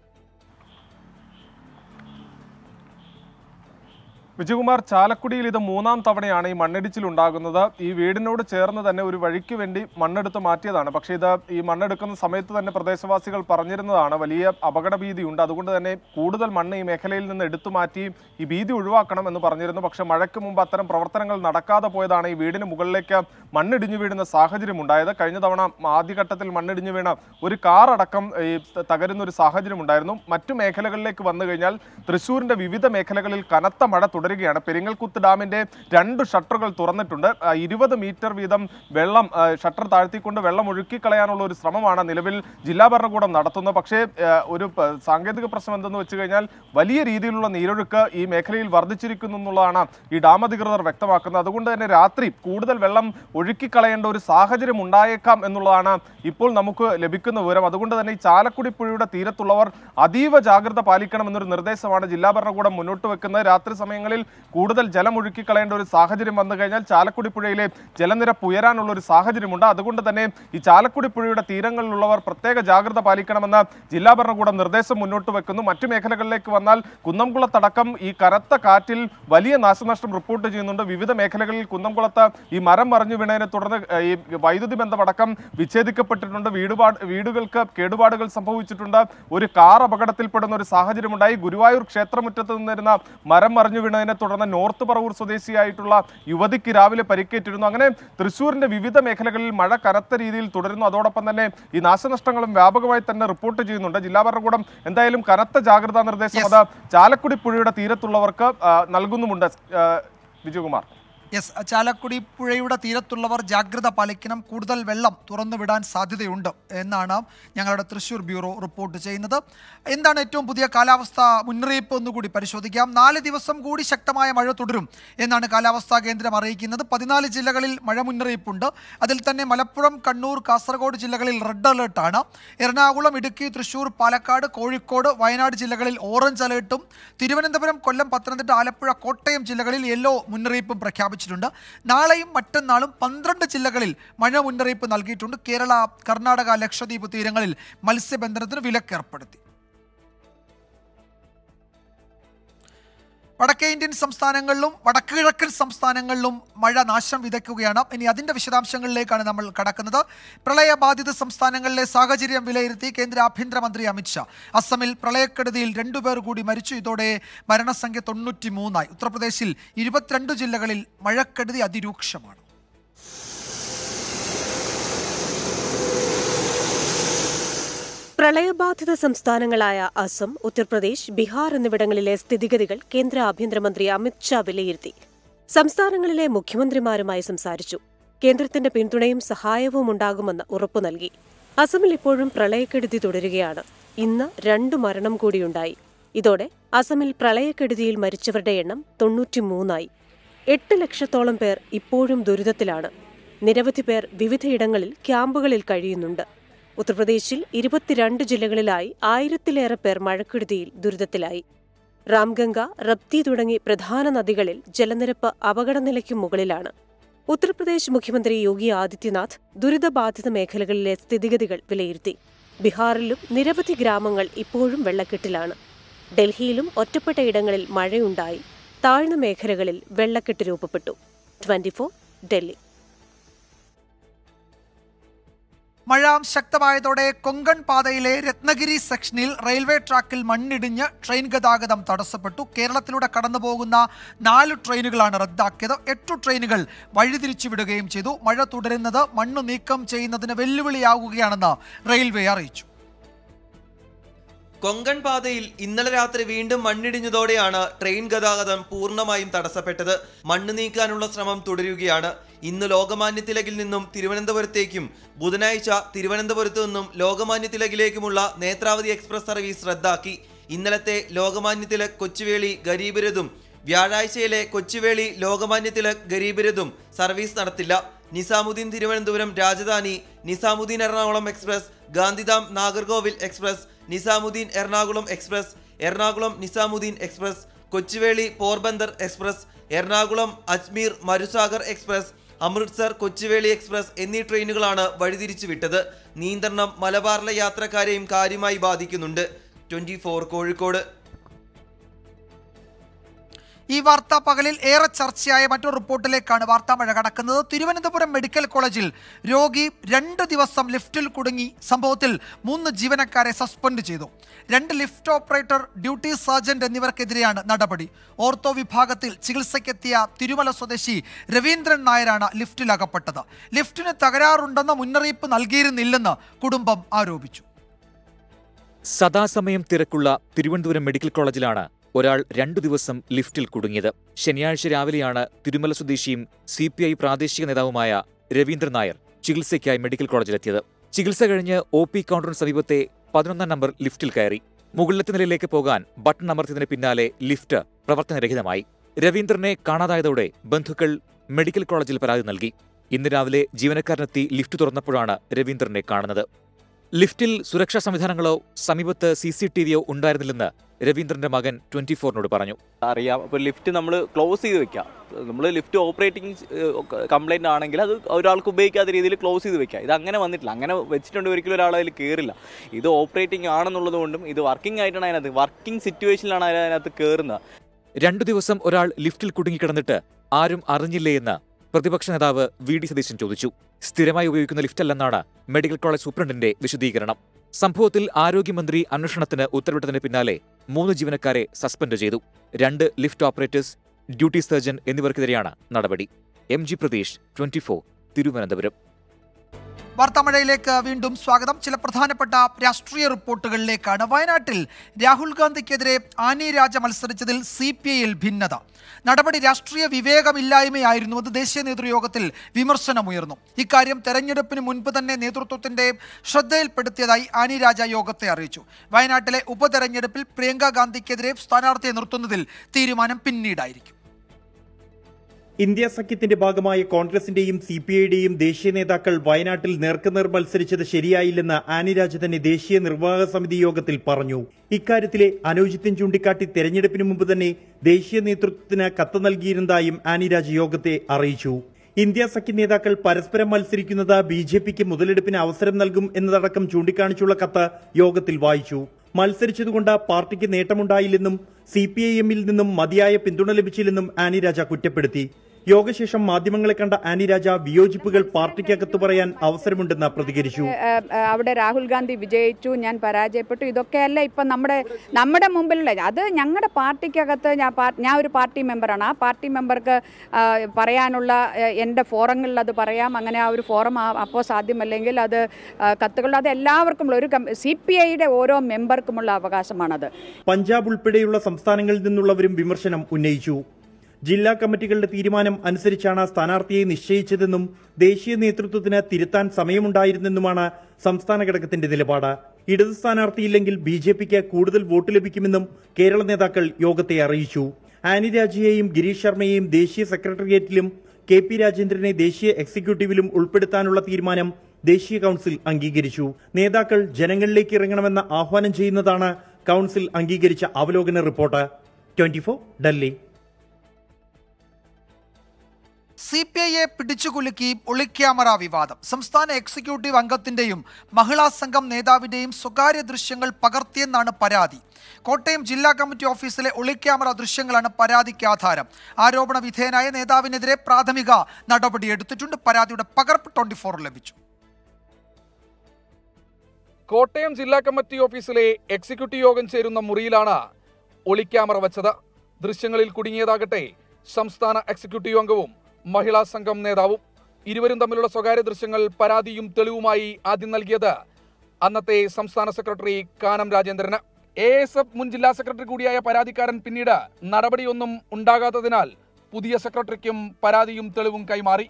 വിജയകുമാർ ചാലക്കുടിയിൽ ഇത് മൂന്നാം തവണയാണ് ഈ മണ്ണിടിച്ചിൽ ഉണ്ടാകുന്നത്. ഈ വീടിനോട് ചേർന്ന് തന്നെ ഒരു വഴിക്ക് വേണ്ടി മണ്ണെടുത്ത് മാറ്റിയതാണ്. പക്ഷേ ഇത് ഈ മണ്ണെടുക്കുന്ന സമയത്ത് തന്നെ പ്രദേശവാസികൾ പറഞ്ഞിരുന്നതാണ് വലിയ അപകട ഭീതിയുണ്ട് അതുകൊണ്ട് തന്നെ കൂടുതൽ മണ്ണ് ഈ മേഖലയിൽ നിന്ന് എടുത്തു മാറ്റി ഈ ഭീതി ഒഴിവാക്കണം എന്ന് പറഞ്ഞിരുന്നു. പക്ഷേ മഴയ്ക്ക് മുമ്പ് അത്തരം പ്രവർത്തനങ്ങൾ നടക്കാതെ പോയതാണ് ഈ വീടിന് മുകളിലേക്ക് മണ്ണിടിഞ്ഞു വീഴുന്ന സാഹചര്യം ഉണ്ടായത് കഴിഞ്ഞ തവണ ആദ്യഘട്ടത്തിൽ മണ്ണിടിഞ്ഞു വീണ ഒരു കാർ അടക്കം ഈ തകരുന്ന ഒരു സാഹചര്യം ഉണ്ടായിരുന്നു മറ്റു മേഖലകളിലേക്ക് വന്നു കഴിഞ്ഞാൽ തൃശ്ശൂരിന്റെ വിവിധ മേഖലകളിൽ കനത്ത മഴ തുടരുകയാണ് തുടരുകയാണ് പെരിങ്ങൽകുത്ത് ഡാമിന്റെ രണ്ട് ഷട്ടറുകൾ തുറന്നിട്ടുണ്ട്. ഇരുപത് മീറ്റർ വീതം വെള്ളം ഷട്ടർ താഴ്ത്തിക്കൊണ്ട് വെള്ളം ഒഴുക്കിക്കളയാനുള്ള ഒരു ശ്രമമാണ് നിലവിൽ ജില്ലാ ഭരണകൂടം നടത്തുന്നത്. പക്ഷേ ഒരു സാങ്കേതിക പ്രശ്നം എന്തെന്ന് വെച്ച് കഴിഞ്ഞാൽ വലിയ രീതിയിലുള്ള നീരൊഴുക്ക് ഈ മേഖലയിൽ വർദ്ധിച്ചിരിക്കുന്നു എന്നുള്ളതാണ് ഈ ഡാം അധികൃതർ വ്യക്തമാക്കുന്നത്. അതുകൊണ്ട് തന്നെ രാത്രി കൂടുതൽ വെള്ളം ഒഴുക്കിക്കളയേണ്ട ഒരു സാഹചര്യം ഉണ്ടായേക്കാം എന്നുള്ളതാണ് ഇപ്പോൾ നമുക്ക് ലഭിക്കുന്ന വിവരം. അതുകൊണ്ട് തന്നെ ഈ ചാലക്കുടി പുഴയുടെ തീരത്തുള്ളവർ അതീവ ജാഗ്രത പാലിക്കണം എന്നൊരു നിർദ്ദേശമാണ് ജില്ലാ ഭരണകൂടം മുന്നോട്ട് വെക്കുന്നത്. രാത്രി സമയങ്ങളിൽ കൂടുതൽ ജലം ഒഴുക്കിക്കളയേണ്ട ഒരു സാഹചര്യം വന്നു കഴിഞ്ഞാൽ ചാലക്കുടി പുഴയിലെ ജലനിരപ്പ് ഉയരാനുള്ള ഒരു സാഹചര്യമുണ്ട്. അതുകൊണ്ട് തന്നെ ഈ ചാലക്കുടി പുഴയുടെ തീരങ്ങളിലുള്ളവർ പ്രത്യേക ജാഗ്രത പാലിക്കണമെന്ന് ജില്ലാ ഭരണകൂടം നിർദ്ദേശം മുന്നോട്ട് വെക്കുന്നു. മറ്റു മേഖലകളിലേക്ക് വന്നാൽ കുന്നംകുളത്തടക്കം ഈ കനത്ത കാറ്റിൽ വലിയ നാശനഷ്ടം റിപ്പോർട്ട് ചെയ്യുന്നുണ്ട്. വിവിധ മേഖലകളിൽ കുന്നംകുളത്ത് ഈ മരം മറിഞ്ഞു വീണതിനെ തുടർന്ന് ഈ വൈദ്യുതി ബന്ധമടക്കം വിച്ഛേദിക്കപ്പെട്ടിട്ടുണ്ട്. വീടുപാട് വീടുകൾക്ക് കേടുപാടുകൾ സംഭവിച്ചിട്ടുണ്ട്. ഒരു കാർ അപകടത്തിൽപ്പെടുന്ന ഒരു സാഹചര്യമുണ്ടായി. ഗുരുവായൂർ ക്ഷേത്രമുറ്റത്ത് നിന്നിരുന്ന മരം മറിഞ്ഞു വീണതിനെ തുടർന്ന് നോർത്ത് പറവൂർ സ്വദേശിയായിട്ടുള്ള യുവതിക്ക് രാവിലെ പരിക്കേറ്റിരുന്നു. അങ്ങനെ തൃശ്ശൂരിന്റെ വിവിധ മേഖലകളിൽ മഴ കനത്ത രീതിയിൽ തുടരുന്നു. അതോടൊപ്പം തന്നെ ഈ നാശനഷ്ടങ്ങളും വ്യാപകമായി തന്നെ റിപ്പോർട്ട് ചെയ്യുന്നുണ്ട്. ജില്ലാ ഭരണകൂടം എന്തായാലും കനത്ത ജാഗ്രതാ നിർദ്ദേശം അത് ചാലക്കുടി പുഴയുടെ തീരത്തുള്ളവർക്ക് നൽകുന്നുമുണ്ട് വിജയകുമാർ. യെസ് ചാലക്കുടി പുഴയുടെ തീരത്തുള്ളവർ ജാഗ്രത പാലിക്കണം. കൂടുതൽ വെള്ളം തുറന്നുവിടാൻ സാധ്യതയുണ്ട് എന്നാണ് ഞങ്ങളുടെ തൃശൂർ ബ്യൂറോ റിപ്പോർട്ട് ചെയ്യുന്നത്. എന്താണ് ഏറ്റവും പുതിയ കാലാവസ്ഥ മുന്നറിയിപ്പ് ഒന്നുകൂടി പരിശോധിക്കാം. നാല് ദിവസം കൂടി ശക്തമായ മഴ തുടരും എന്നാണ് കാലാവസ്ഥാ കേന്ദ്രം അറിയിക്കുന്നത്. പതിനാല് ജില്ലകളിൽ മഴ മുന്നറിയിപ്പുണ്ട്. അതിൽ തന്നെ മലപ്പുറം കണ്ണൂർ കാസർഗോഡ് ജില്ലകളിൽ റെഡ് അലേർട്ടാണ് എറണാകുളം ഇടുക്കി തൃശൂർ പാലക്കാട് കോഴിക്കോട് വയനാട് ജില്ലകളിൽ ഓറഞ്ച് അലേർട്ടും. തിരുവനന്തപുരം കൊല്ലം പത്തനംതിട്ട ആലപ്പുഴ കോട്ടയം ജില്ലകളിൽ യെല്ലോ മുന്നറിയിപ്പും പ്രഖ്യാപിച്ചിട്ടുണ്ട് നാളെയും മറ്റന്നാളും പന്ത്രണ്ട് ജില്ലകളിൽ മഴ മുന്നറിയിപ്പ് നൽകിയിട്ടുണ്ട്. കേരള കർണാടക ലക്ഷദ്വീപ് തീരങ്ങളിൽ മത്സ്യബന്ധനത്തിന് വിലക്കേർപ്പെടുത്തി. വടക്കേ ഇന്ത്യൻ സംസ്ഥാനങ്ങളിലും വടക്ക് കിഴക്കൻ സംസ്ഥാനങ്ങളിലും മഴ നാശം വിതയ്ക്കുകയാണ്. ഇനി അതിന്റെ വിശദാംശങ്ങളിലേക്കാണ് നമ്മൾ കടക്കുന്നത്. പ്രളയബാധിത സംസ്ഥാനങ്ങളിലെ സാഹചര്യം വിലയിരുത്തി കേന്ദ്ര ആഭ്യന്തരമന്ത്രി അമിത്ഷാ അസമിൽ പ്രളയക്കെടുതിയിൽ രണ്ടുപേർ കൂടി മരിച്ചു. ഇതോടെ മരണസംഖ്യ തൊണ്ണൂറ്റി മൂന്നായി ഉത്തർപ്രദേശിൽ ഇരുപത്തിരണ്ട് ജില്ലകളിൽ മഴക്കെടുതി അതിരൂക്ഷമാണ്. പ്രളയബാധിത സംസ്ഥാനങ്ങളായ അസം ഉത്തർപ്രദേശ് ബീഹാർ എന്നിവിടങ്ങളിലെ സ്ഥിതിഗതികൾ കേന്ദ്ര ആഭ്യന്തരമന്ത്രി അമിത് ഷാ വിലയിരുത്തി. സംസ്ഥാനങ്ങളിലെ മുഖ്യമന്ത്രിമാരുമായി സംസാരിച്ചു. കേന്ദ്രത്തിന്റെ പിന്തുണയും സഹായവും ഉണ്ടാകുമെന്ന് ഉറപ്പു നൽകി. അസമിൽ ഇപ്പോഴും പ്രളയക്കെടുതി തുടരുകയാണ്. ഇന്ന് രണ്ടു മരണം കൂടിയുണ്ടായി. ഇതോടെ അസമിൽ പ്രളയക്കെടുതിയിൽ മരിച്ചവരുടെ എണ്ണം തൊണ്ണൂറ്റിമൂന്നായി. എട്ട് ലക്ഷത്തോളം പേർ ഇപ്പോഴും ദുരിതത്തിലാണ്. നിരവധി പേർ വിവിധയിടങ്ങളിൽ ക്യാമ്പുകളിൽ കഴിയുന്നുണ്ട്. ഉത്തർപ്രദേശിൽ ഇരുപത്തിരണ്ട് ജില്ലകളിലായി ആയിരത്തിലേറെ പേർ മഴക്കെടുതിയിൽ ദുരിതത്തിലായി. റാംഗംഗ റപ്തി തുടങ്ങി പ്രധാന നദികളിൽ ജലനിരപ്പ് അപകടനിലയ്ക്ക് മുകളിലാണ്. ഉത്തർപ്രദേശ് മുഖ്യമന്ത്രി യോഗി ആദിത്യനാഥ് ദുരിതബാധിത മേഖലകളിലെ സ്ഥിതിഗതികൾ വിലയിരുത്തി. ബീഹാറിലും നിരവധി ഗ്രാമങ്ങൾ ഇപ്പോഴും വെള്ളക്കെട്ടിലാണ്. ഡൽഹിയിലും ഒറ്റപ്പെട്ട ഇടങ്ങളിൽ മഴയുണ്ടായി. താഴ്ന്ന മേഖലകളിൽ വെള്ളക്കെട്ട് രൂപപ്പെട്ടു. ട്വന്റി ഡൽഹി. മഴ ശക്തമായതോടെ കൊങ്കൺ പാതയിലെ രത്നഗിരി സെക്ഷനിൽ റെയിൽവേ ട്രാക്കിൽ മണ്ണിടിഞ്ഞ് ട്രെയിൻ ഗതാഗതം തടസ്സപ്പെട്ടു. കേരളത്തിലൂടെ കടന്നുപോകുന്ന നാല് ട്രെയിനുകളാണ് റദ്ദാക്കിയത്. എട്ടു ട്രെയിനുകൾ വഴിതിരിച്ചുവിടുകയും ചെയ്തു. മഴ തുടരുന്നത് മണ്ണ് നീക്കം ചെയ്യുന്നതിന് വെല്ലുവിളിയാകുകയാണെന്ന് റെയിൽവേ അറിയിച്ചു. കൊങ്കൺ പാതയിൽ ഇന്നലെ രാത്രി വീണ്ടും മണ്ണിടിഞ്ഞതോടെയാണ് ട്രെയിൻ ഗതാഗതം പൂർണമായും തടസ്സപ്പെട്ടത്. മണ്ണ് നീക്കാനുള്ള ശ്രമം തുടരുകയാണ്. ഇന്ന് ലോകമാന്യ തിലകിൽ നിന്നും തിരുവനന്തപുരത്തേക്കും ബുധനാഴ്ച തിരുവനന്തപുരത്ത് നിന്നും ലോകമാന്യ തിലകിലേക്കുമുള്ള നേത്രാവതി എക്സ്പ്രസ് സർവീസ് റദ്ദാക്കി. ഇന്നലത്തെ ലോകമാന്യ തിലക് കൊച്ചുവേളി ഗരീബരതും വ്യാഴാഴ്ചയിലെ കൊച്ചുവേളി ലോകമാന്യ തിലക് ഗരീബരതും സർവീസ് നടത്തില്ല. Nizamuddin Thiruvananthapuram Rajdhani Nizamuddin Ernakulam express Gandhidham Nagercoil express Nizamuddin Ernakulam express Ernakulam Nizamuddin express Kochuveli Porbandar express Ernakulam Ajmer Marusagar express Amritsar Kochuveli express എന്നീ ട്രെയിനുകളാണ് വഴിതിരിച്ചു വിട്ടത് നിയന്ത്രണം മലബാറിലെ യാത്രക്കാരെയും കാര്യമായി ബാധിക്കുന്നുണ്ട്. ട്വന്റി കോഴിക്കോട്. ഈ വാർത്ത പകലിൽ ഏറെ ചർച്ചയായ മറ്റൊരു റിപ്പോർട്ടിലേക്കാണ് വാർത്താ മഴ കടക്കുന്നത്. തിരുവനന്തപുരം മെഡിക്കൽ കോളേജിൽ രോഗി രണ്ട് ദിവസം ലിഫ്റ്റിൽ കുടുങ്ങി. സംഭവത്തിൽ മൂന്ന് ജീവനക്കാരെ സസ്പെൻഡ് ചെയ്തു. രണ്ട് ലിഫ്റ്റ് ഓപ്പറേറ്റർ ഡ്യൂട്ടി സർജന്റ് എന്നിവർക്കെതിരെയാണ് നടപടി. ഓർത്തോ വിഭാഗത്തിൽ ചികിത്സയ്ക്കെത്തിയ തിരുമല സ്വദേശി രവീന്ദ്രൻ നായരാണ് ലിഫ്റ്റിൽ അകപ്പെട്ടത് ലിഫ്റ്റിന് തകരാറുണ്ടെന്ന മുന്നറിയിപ്പ് നൽകിയിരുന്നില്ലെന്ന് കുടുംബം ആരോപിച്ചു. സദാസമയം തിരക്കുള്ള തിരുവനന്തപുരം മെഡിക്കൽ കോളേജിലാണ് ഒരാൾ രണ്ടു ദിവസം ലിഫ്റ്റിൽ കുടുങ്ങിയത്. ശനിയാഴ്ച രാവിലെയാണ് തിരുമല സ്വദേശിയും സി പി ഐ പ്രാദേശിക നേതാവുമായ രവീന്ദ്രൻ നായർ ചികിത്സയ്ക്കായി മെഡിക്കൽ കോളേജിലെത്തിയത്. ചികിത്സ കഴിഞ്ഞ് ഒ പി കൗണ്ടറിന് സമീപത്തെ പതിനൊന്നാം നമ്പർ ലിഫ്റ്റിൽ കയറി. മുകളിലത്തെ നിലയിലേക്ക് പോകാൻ ബട്ടൺ അമർത്തിയതിന് പിന്നാലെ ലിഫ്റ്റ് പ്രവർത്തനരഹിതമായി. രവീന്ദ്രനെ കാണാതായതോടെ ബന്ധുക്കൾ മെഡിക്കൽ കോളേജിൽ പരാതി നൽകി. ഇന്ന് രാവിലെ ജീവനക്കാരനെത്തി ലിഫ്റ്റ് തുറന്നപ്പോഴാണ് രവീന്ദ്രനെ കാണുന്നത്. ലിഫ്റ്റിൽ സുരക്ഷാ സംവിധാനങ്ങളോ സമീപത്ത് സി സി ടി വിയോ ഉണ്ടായിരുന്നില്ലെന്ന് രവീന്ദ്രന്റെ മകൻ ട്വന്റി ഫോറിനോട് പറഞ്ഞു. അറിയാം. അപ്പോൾ ലിഫ്റ്റ് നമ്മൾ ക്ലോസ് ചെയ്ത് വെക്കാം. നമ്മൾ ലിഫ്റ്റ് ഓപ്പറേറ്റിംഗ് കംപ്ലൈന്റ് ആണെങ്കിൽ അത് ഒരാൾക്ക് ഉപയോഗിക്കാത്ത രീതിയിൽ ക്ലോസ് ചെയ്ത് വെക്കാം. ഇത് അങ്ങനെ വന്നിട്ടില്ല. അങ്ങനെ വെച്ചിട്ടുണ്ട് ഒരിക്കലും ഒരാൾ അതിൽ കയറില്ല ഇത് ഓപ്പറേറ്റിംഗ് ആണെന്നുള്ളത് കൊണ്ടും ഇത് വർക്കിംഗ് ആയിട്ടാണ് അതിനകത്ത് വർക്കിംഗ് സിറ്റുവേഷനിലാണ് അതിനകത്ത് കയറുന്നത് രണ്ടു ദിവസം ഒരാൾ ലിഫ്റ്റിൽ കുടുങ്ങിക്കിടന്നിട്ട് ആരും അറിഞ്ഞില്ലേ എന്ന് പ്രതിപക്ഷ നേതാവ് വി ഡി സതീശൻ ചോദിച്ചു. സ്ഥിരമായി ഉപയോഗിക്കുന്ന ലിഫ്റ്റ് ലിഫ്റ്റല്ലെന്നാണ് മെഡിക്കൽ കോളേജ് സൂപ്രണ്ടിന്റെ വിശദീകരണം. സംഭവത്തിൽ ആരോഗ്യമന്ത്രി അന്വേഷണത്തിന് ഉത്തരവിട്ടതിന് പിന്നാലെ മൂന്ന് ജീവനക്കാരെ സസ്പെൻഡ് ചെയ്തു. രണ്ട് ലിഫ്റ്റ് ഓപ്പറേറ്റേഴ്സ് ഡ്യൂട്ടി സർജൻ എന്നിവർക്കെതിരെയാണ് നടപടി. M G Prateesh twenty Thiruvananthapuram. വാർത്താമഴയിലേക്ക് വീണ്ടും സ്വാഗതം. ചില പ്രധാനപ്പെട്ട രാഷ്ട്രീയ റിപ്പോർട്ടുകളിലേക്കാണ്. വയനാട്ടിൽ രാഹുൽ ഗാന്ധിക്കെതിരെ ആനി രാജ മത്സരിച്ചതിൽ സി പി ഐയിൽ ഭിന്നത. നടപടി രാഷ്ട്രീയ വിവേകമില്ലായ്മയായിരുന്നു അത്. ദേശീയ നേതൃയോഗത്തിൽ വിമർശനമുയർന്നു. ഇക്കാര്യം തെരഞ്ഞെടുപ്പിന് മുൻപ് തന്നെ നേതൃത്വത്തിന്റെ ശ്രദ്ധയിൽപ്പെടുത്തിയതായി ആനി രാജ യോഗത്തെ അറിയിച്ചു. വയനാട്ടിലെ ഉപതെരഞ്ഞെടുപ്പിൽ പ്രിയങ്ക ഗാന്ധിക്കെതിരെ സ്ഥാനാർത്ഥിയെ നിർത്തുന്നതിൽ തീരുമാനം പിന്നീടായിരിക്കും. ഇന്ത്യ സഖ്യത്തിന്റെ ഭാഗമായ കോൺഗ്രസിന്റെയും സി പി ഐയുടെയും ദേശീയ നേതാക്കൾ വയനാട്ടിൽ നേർക്കുനേർ മത്സരിച്ചത് ശരിയായില്ലെന്ന് ആനി രാജ തന്നെ ദേശീയ നിർവാഹക സമിതി യോഗത്തിൽ പറഞ്ഞു. ഇക്കാര്യത്തിലെ അനൌചിത്യം ചൂണ്ടിക്കാട്ടി തെരഞ്ഞെടുപ്പിന് മുമ്പ് തന്നെ ദേശീയ നേതൃത്വത്തിന് കത്ത് നൽകിയിരുന്നതായും ആനിരാജ് യോഗത്തെ അറിയിച്ചു. ഇന്ത്യ സഖ്യ നേതാക്കൾ പരസ്പരം മത്സരിക്കുന്നത് ബി ജെ പിക്ക് മുതലെടുപ്പിന് അവസരം നൽകും എന്നതടക്കം ചൂണ്ടിക്കാണിച്ചുള്ള കത്ത് യോഗത്തിൽ വായിച്ചു. മത്സരിച്ചതുകൊണ്ട് പാർട്ടിക്ക് നേട്ടമുണ്ടായില്ലെന്നും സി പി ഐ എമ്മിൽ നിന്നും മതിയായ പിന്തുണ ലഭിച്ചില്ലെന്നും ആനിരാജ കുറ്റപ്പെടുത്തി. യോഗശേഷം മാധ്യമങ്ങളെ കണ്ട ആനി രാജ വിയോജിപ്പുകൾ പാർട്ടിക്കകത്ത് പറയാൻ അവസരമുണ്ടെന്ന് പ്രതികരിച്ചു. അവിടെ രാഹുൽ ഗാന്ധി വിജയിച്ചു ഞാൻ പരാജയപ്പെട്ടു. ഇതൊക്കെയല്ല ഇപ്പം നമ്മുടെ നമ്മുടെ മുമ്പിലുള്ള അത് ഞങ്ങളുടെ പാർട്ടിക്കകത്ത് ഞാൻ ഞാൻ ഒരു പാർട്ടി മെമ്പറാണ്. ആ പാർട്ടി മെമ്പർക്ക് പറയാനുള്ള എന്റെ ഫോറങ്ങളിൽ അത് പറയാം. അങ്ങനെ ആ ഒരു ഫോറം അപ്പോൾ സാധ്യമല്ലെങ്കിൽ അത് കത്തുകളുടെ അത് എല്ലാവർക്കുമുള്ള ഒരു സി പി ഐയുടെ ഓരോ മെമ്പർക്കുമുള്ള അവകാശമാണത്. പഞ്ചാബ് ഉൾപ്പെടെയുള്ള സംസ്ഥാനങ്ങളിൽ നിന്നുള്ളവരും വിമർശനം ഉന്നയിച്ചു. ജില്ലാ കമ്മിറ്റികളുടെ തീരുമാനം അനുസരിച്ചാണ് സ്ഥാനാർത്ഥിയെ നിശ്ചയിച്ചതെന്നും ദേശീയ നേതൃത്വത്തിന് തിരുത്താൻ സമയമുണ്ടായിരുന്നെന്നുമാണ് സംസ്ഥാന ഘടകത്തിന്റെ നിലപാട്. ഇടത് സ്ഥാനാർത്ഥിയില്ലെങ്കിൽ ബി ജെ പിക്ക് കൂടുതൽ വോട്ട് ലഭിക്കുമെന്നും കേരള നേതാക്കൾ യോഗത്തെ അറിയിച്ചു. ആനി രാജയെയും ഗിരീഷ് ശർമ്മയെയും ദേശീയ സെക്രട്ടേറിയറ്റിലും കെ പി രാജേന്ദ്രനെ ദേശീയ എക്സിക്യൂട്ടീവിലും ഉൾപ്പെടുത്താനുള്ള തീരുമാനം ദേശീയ കൌൺസിൽ അംഗീകരിച്ചു. നേതാക്കൾ ജനങ്ങളിലേക്ക് ഇറങ്ങണമെന്ന് ആഹ്വാനം ചെയ്യുന്നതാണ് കൌൺസിൽ അംഗീകരിച്ച അവലോകന report. Twenty Delhi. C P ഐയെ പിടിച്ചുകുലുക്കി ഒളിക്യാമറ വിവാദം. സംസ്ഥാന എക്സിക്യൂട്ടീവ് അംഗത്തിന്റെയും മഹിളാ സംഘം നേതാവിന്റെയും സ്വകാര്യ ദൃശ്യങ്ങൾ പകർത്തിയെന്നാണ് പരാതി. കോട്ടയം ജില്ലാ കമ്മിറ്റി ഓഫീസിലെ ഒളിക്യാമറ ദൃശ്യങ്ങളാണ് പരാതിക്ക് ആധാരം. ആരോപണ വിധേയനായ നേതാവിനെതിരെ പ്രാഥമിക നടപടി എടുത്തിട്ടുണ്ട്. പരാതിയുടെ പകർപ്പ് ട്വന്റി ഫോർ ലഭിച്ചു. കോട്ടയം ജില്ലാ കമ്മിറ്റി ഓഫീസിലെ എക്സിക്യൂട്ടീവ് യോഗം ചേരുന്ന മുറിയിലാണ് ഒളിക്യാമറ വച്ചത്. ദൃശ്യങ്ങളിൽ കുടുങ്ങിയതാകട്ടെ സംസ്ഥാന എക്സിക്യൂട്ടീവ് അംഗവും മഹിളാ സംഘം നേതാവും ഇരുവരും തമ്മിലുള്ള സ്വകാര്യ ദൃശ്യങ്ങൾ പരാതിയും തെളിവുമായി ആദ്യം നൽകിയത് അന്നത്തെ സംസ്ഥാന സെക്രട്ടറി കാനം രാജേന്ദ്രന്. എ എസ് എഫ് മുൻ ജില്ലാ സെക്രട്ടറി കൂടിയായ പരാതിക്കാരൻ പിന്നീട് നടപടിയൊന്നും ഉണ്ടാകാത്തതിനാൽ പുതിയ സെക്രട്ടറിക്കും പരാതിയും തെളിവും കൈമാറി.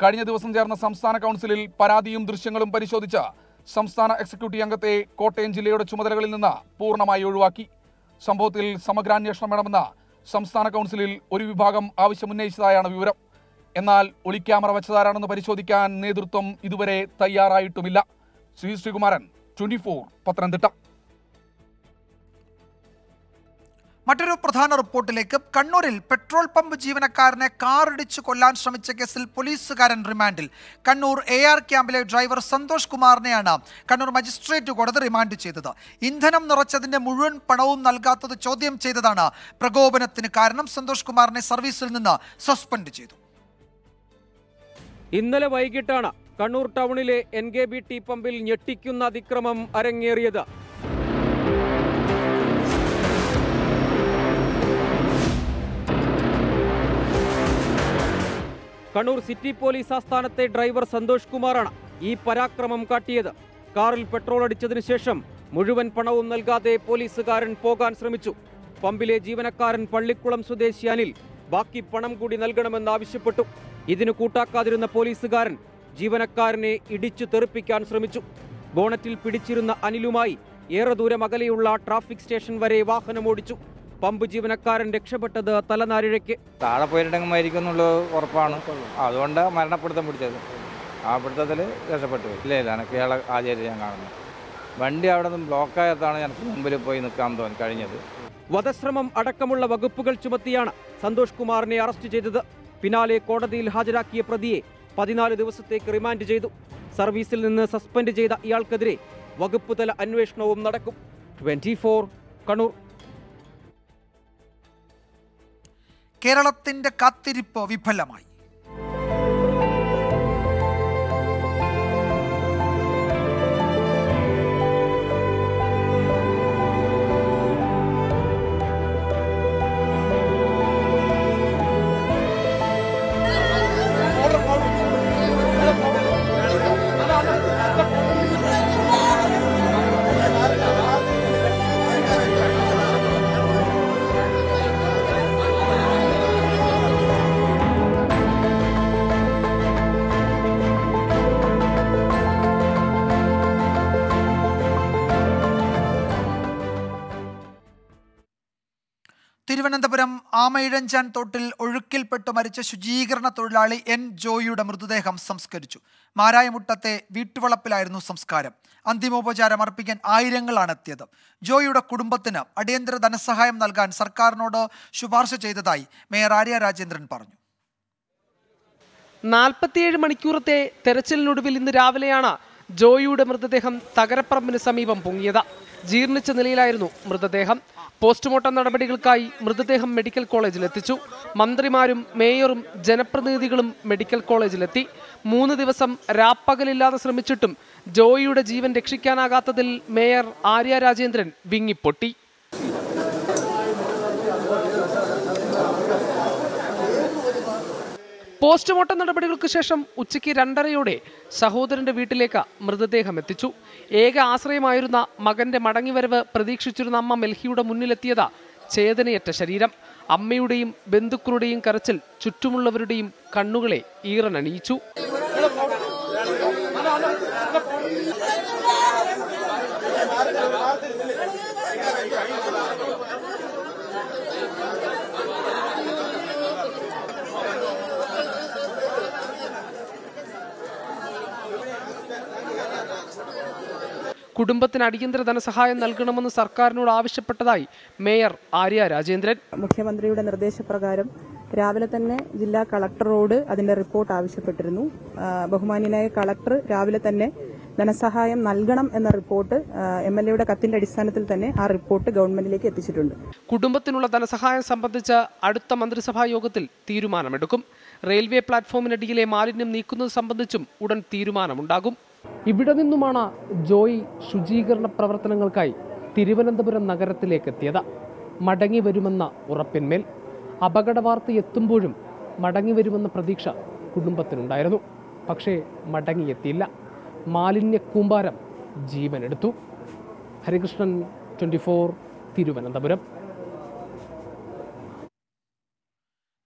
കഴിഞ്ഞ ദിവസം ചേർന്ന സംസ്ഥാന കൗൺസിലിൽ പരാതിയും ദൃശ്യങ്ങളും പരിശോധിച്ച സംസ്ഥാന എക്സിക്യൂട്ടീവ് അംഗത്തെ കോട്ടയം ജില്ലയുടെ ചുമതലകളിൽ നിന്ന് പൂർണമായി ഒഴിവാക്കി. സംഭവത്തിൽ സമഗ്രാന്വേഷണം വേണമെന്ന സംസ്ഥാന കൗൺസിലിൽ ഒരു വിഭാഗം ആവശ്യമുന്നയിച്ചതായാണ് വിവരം. എന്നാൽ ഒളിക്യാമറ വെച്ചതാരാണെന്ന് പരിശോധിക്കാൻ നേതൃത്വം ഇതുവരെ തയ്യാറായിട്ടുമില്ല. Sree Sreekumaran twenty four Pathanamthitta. മറ്റൊരു പ്രധാന റിപ്പോർട്ടിലേക്ക്. കണ്ണൂരിൽ പെട്രോൾ പമ്പ് ജീവനക്കാരനെ കാറിടിച്ച് കൊല്ലാൻ ശ്രമിച്ച കേസിൽ പോലീസുകാരൻ റിമാൻഡിൽ. Kannur A R camp driver Santhosh കുമാറിനെയാണ് Kannur magistrate കോടതി റിമാൻഡ് ചെയ്തത്. ഇന്ധനം നിറച്ചതിന്റെ മുഴുവൻ പണവും നൽകാത്തത് ചോദ്യം ചെയ്തതാണ് പ്രകോപനത്തിന് കാരണം. സന്തോഷ് കുമാറിനെ സർവീസിൽ നിന്ന് സസ്പെൻഡ് ചെയ്തു. ഇന്നലെ വൈകിട്ടാണ് കണ്ണൂർ ടൗണിലെ എൻ കെ ബി ടി പമ്പിൽ ഞെട്ടിക്കുന്ന അതിക്രമം അരങ്ങേറിയത്. കണ്ണൂർ സിറ്റി പോലീസ് ആസ്ഥാനത്തെ ഡ്രൈവർ സന്തോഷ് കുമാറാണ് ഈ പരാക്രമം കാട്ടിയത്. കാറിൽ പെട്രോൾ അടിച്ചതിനു ശേഷം മുഴുവൻ പണവും നൽകാതെ പോലീസുകാരൻ പോകാൻ ശ്രമിച്ചു. പമ്പിലെ ജീവനക്കാരൻ പള്ളിക്കുളം സ്വദേശി അനിൽ ബാക്കി പണം കൂടി നൽകണമെന്ന് ആവശ്യപ്പെട്ടു. ഇതിന് കൂട്ടാക്കാതിരുന്ന പോലീസുകാരൻ ജീവനക്കാരനെ ഇടിച്ചു തെറിപ്പിക്കാൻ ശ്രമിച്ചു. ബോണറ്റിൽ പിടിച്ചിരുന്ന അനിലുമായി ഏറെ ദൂരം അകലെയുള്ള ട്രാഫിക് സ്റ്റേഷൻ വരെ വാഹനമോടിച്ചു പമ്പ് ജീവനക്കാരൻ രക്ഷപ്പെട്ടത് തലനാരിഴയ്ക്ക്. താഴെ പോയിട്ടുണ്ടെങ്കിൽ മരിക്കും എന്നുള്ളത് ഉറപ്പാണ്. അതുകൊണ്ട് മരണപ്പെടുത്തം പിടിച്ചത്. ആ പിടുത്തത്തിൽ രക്ഷപ്പെട്ടു. ഇല്ല ഇല്ല എനിക്ക് ഇയാളെ ആചാര്യ ഞാൻ കാണുന്നത്. വണ്ടി അവിടെ നിന്ന് ബ്ലോക്കായത്താണ് എനിക്ക് മുമ്പിൽ പോയി നിൽക്കാൻ തോന്നി കഴിഞ്ഞത്. വധശ്രമം അടക്കമുള്ള വകുപ്പുകൾ ചുമത്തിയാണ് സന്തോഷ് കുമാറിനെ അറസ്റ്റ് ചെയ്തത്. പിന്നാലെ കോടതിയിൽ ഹാജരാക്കിയ പ്രതിയെ പതിനാല് ദിവസത്തേക്ക് റിമാൻഡ് ചെയ്തു. സർവീസിൽ നിന്ന് സസ്പെൻഡ് ചെയ്ത ഇയാൾക്കെതിരെ വകുപ്പ് തല അന്വേഷണവും നടക്കും. ട്വന്റി കണ്ണൂർ. കേരളത്തിന്റെ കാത്തിരിപ്പ് വിഫലമായി. ആമയിഴഞ്ചാൻ തോട്ടിൽ ഒഴുക്കിൽപ്പെട്ട് മരിച്ച ശുചീകരണ തൊഴിലാളി എൻ ജോയിയുടെ മൃതദേഹം സംസ്കരിച്ചു. മാരായമുട്ടത്തെ വീട്ടുവളപ്പിലായിരുന്നു സംസ്കാരം. അന്തിമോപചാരം അർപ്പിക്കാൻ ആയിരങ്ങളാണ് എത്തിയത്. ജോയിയുടെ കുടുംബത്തിന് അടിയന്തര ധനസഹായം നൽകാൻ സർക്കാരിനോട് ശുപാർശ ചെയ്തതായി മേയർ ആര്യ രാജേന്ദ്രൻ പറഞ്ഞു. നാൽപ്പത്തിയേഴ് മണിക്കൂറത്തെ തെരച്ചിലിനൊടുവിൽ ഇന്ന് രാവിലെയാണ് ജോയിയുടെ മൃതദേഹം തകരപ്പറമ്പിന് സമീപം പൊങ്ങിയത്. ജീർണിച്ച നിലയിലായിരുന്നു മൃതദേഹം. പോസ്റ്റ്മോർട്ടം നടപടികൾക്കായി മൃതദേഹം മെഡിക്കൽ കോളേജിൽ എത്തിച്ചു മന്ത്രിമാരും മേയറും ജനപ്രതിനിധികളും മെഡിക്കൽ കോളേജിലെത്തി. മൂന്ന് ദിവസം രാപ്പകലില്ലാതെ ശ്രമിച്ചിട്ടും ജോയിയുടെ ജീവൻ രക്ഷിക്കാനാകാത്തതിൽ മേയർ ആര്യ രാജേന്ദ്രൻ വിങ്ങിപ്പൊട്ടി. പോസ്റ്റ്മോർട്ടം നടപടികൾക്ക് ശേഷം ഉച്ചയ്ക്ക് രണ്ടരയോടെ സഹോദരന്റെ വീട്ടിലേക്ക് മൃതദേഹം എത്തിച്ചു. ഏക ആശ്രയമായിരുന്ന മകന്റെ മടങ്ങിവരവ് പ്രതീക്ഷിച്ചിരുന്ന അമ്മ മെൽഹിയുടെ മുന്നിലെത്തിയത് ചേതനയറ്റ ശരീരം. അമ്മയുടെയും ബന്ധുക്കളുടെയും കരച്ചിൽ ചുറ്റുമുള്ളവരുടെയും കണ്ണുകളെ ഈറനണിയിച്ചു. കുടുംബത്തിന് അടിയന്തര ധനസഹായം നൽകണമെന്ന് സർക്കാരിനോട് ആവശ്യപ്പെട്ടതായി മേയർ ആര്യ രാജേന്ദ്രൻ. മുഖ്യമന്ത്രിയുടെ നിർദ്ദേശപ്രകാരം രാവിലെ തന്നെ ജില്ലാ കളക്ടറോട് അതിന്റെ റിപ്പോർട്ട് ആവശ്യപ്പെട്ടിരുന്നു. ബഹുമാന്യനായ കളക്ടർ രാവിലെ തന്നെ ധനസഹായം നൽകണം എന്ന റിപ്പോർട്ട് എം എൽ എയുടെ കത്തിന്റെ അടിസ്ഥാനത്തിൽ തന്നെ ആ റിപ്പോർട്ട് ഗവൺമെന്റിലേക്ക് എത്തിച്ചിട്ടുണ്ട്. കുടുംബത്തിനുള്ള ധനസഹായം സംബന്ധിച്ച് അടുത്ത മന്ത്രിസഭാ യോഗത്തിൽ തീരുമാനമെടുക്കും. റെയിൽവേ പ്ലാറ്റ്ഫോമിനടിയിലെ മാലിന്യം നീക്കുന്നത് സംബന്ധിച്ചും ഉടൻ തീരുമാനമുണ്ടാകും. ഇവിടെ നിന്നുമാണ് ജോയി ശുചീകരണ പ്രവർത്തനങ്ങൾക്കായി തിരുവനന്തപുരം നഗരത്തിലേക്ക് എത്തിയത് മടങ്ങി വരുമെന്ന ഉറപ്പിന്മേൽ അപകട വാർത്ത എത്തുമ്പോഴും മടങ്ങി വരുമെന്ന പ്രതീക്ഷ കുടുംബത്തിനുണ്ടായിരുന്നു. പക്ഷേ മടങ്ങിയെത്തിയില്ല. മാലിന്യ കൂമ്പാരം ജീവനെടുത്തു. Harikrishnan twenty four Thiruvananthapuram.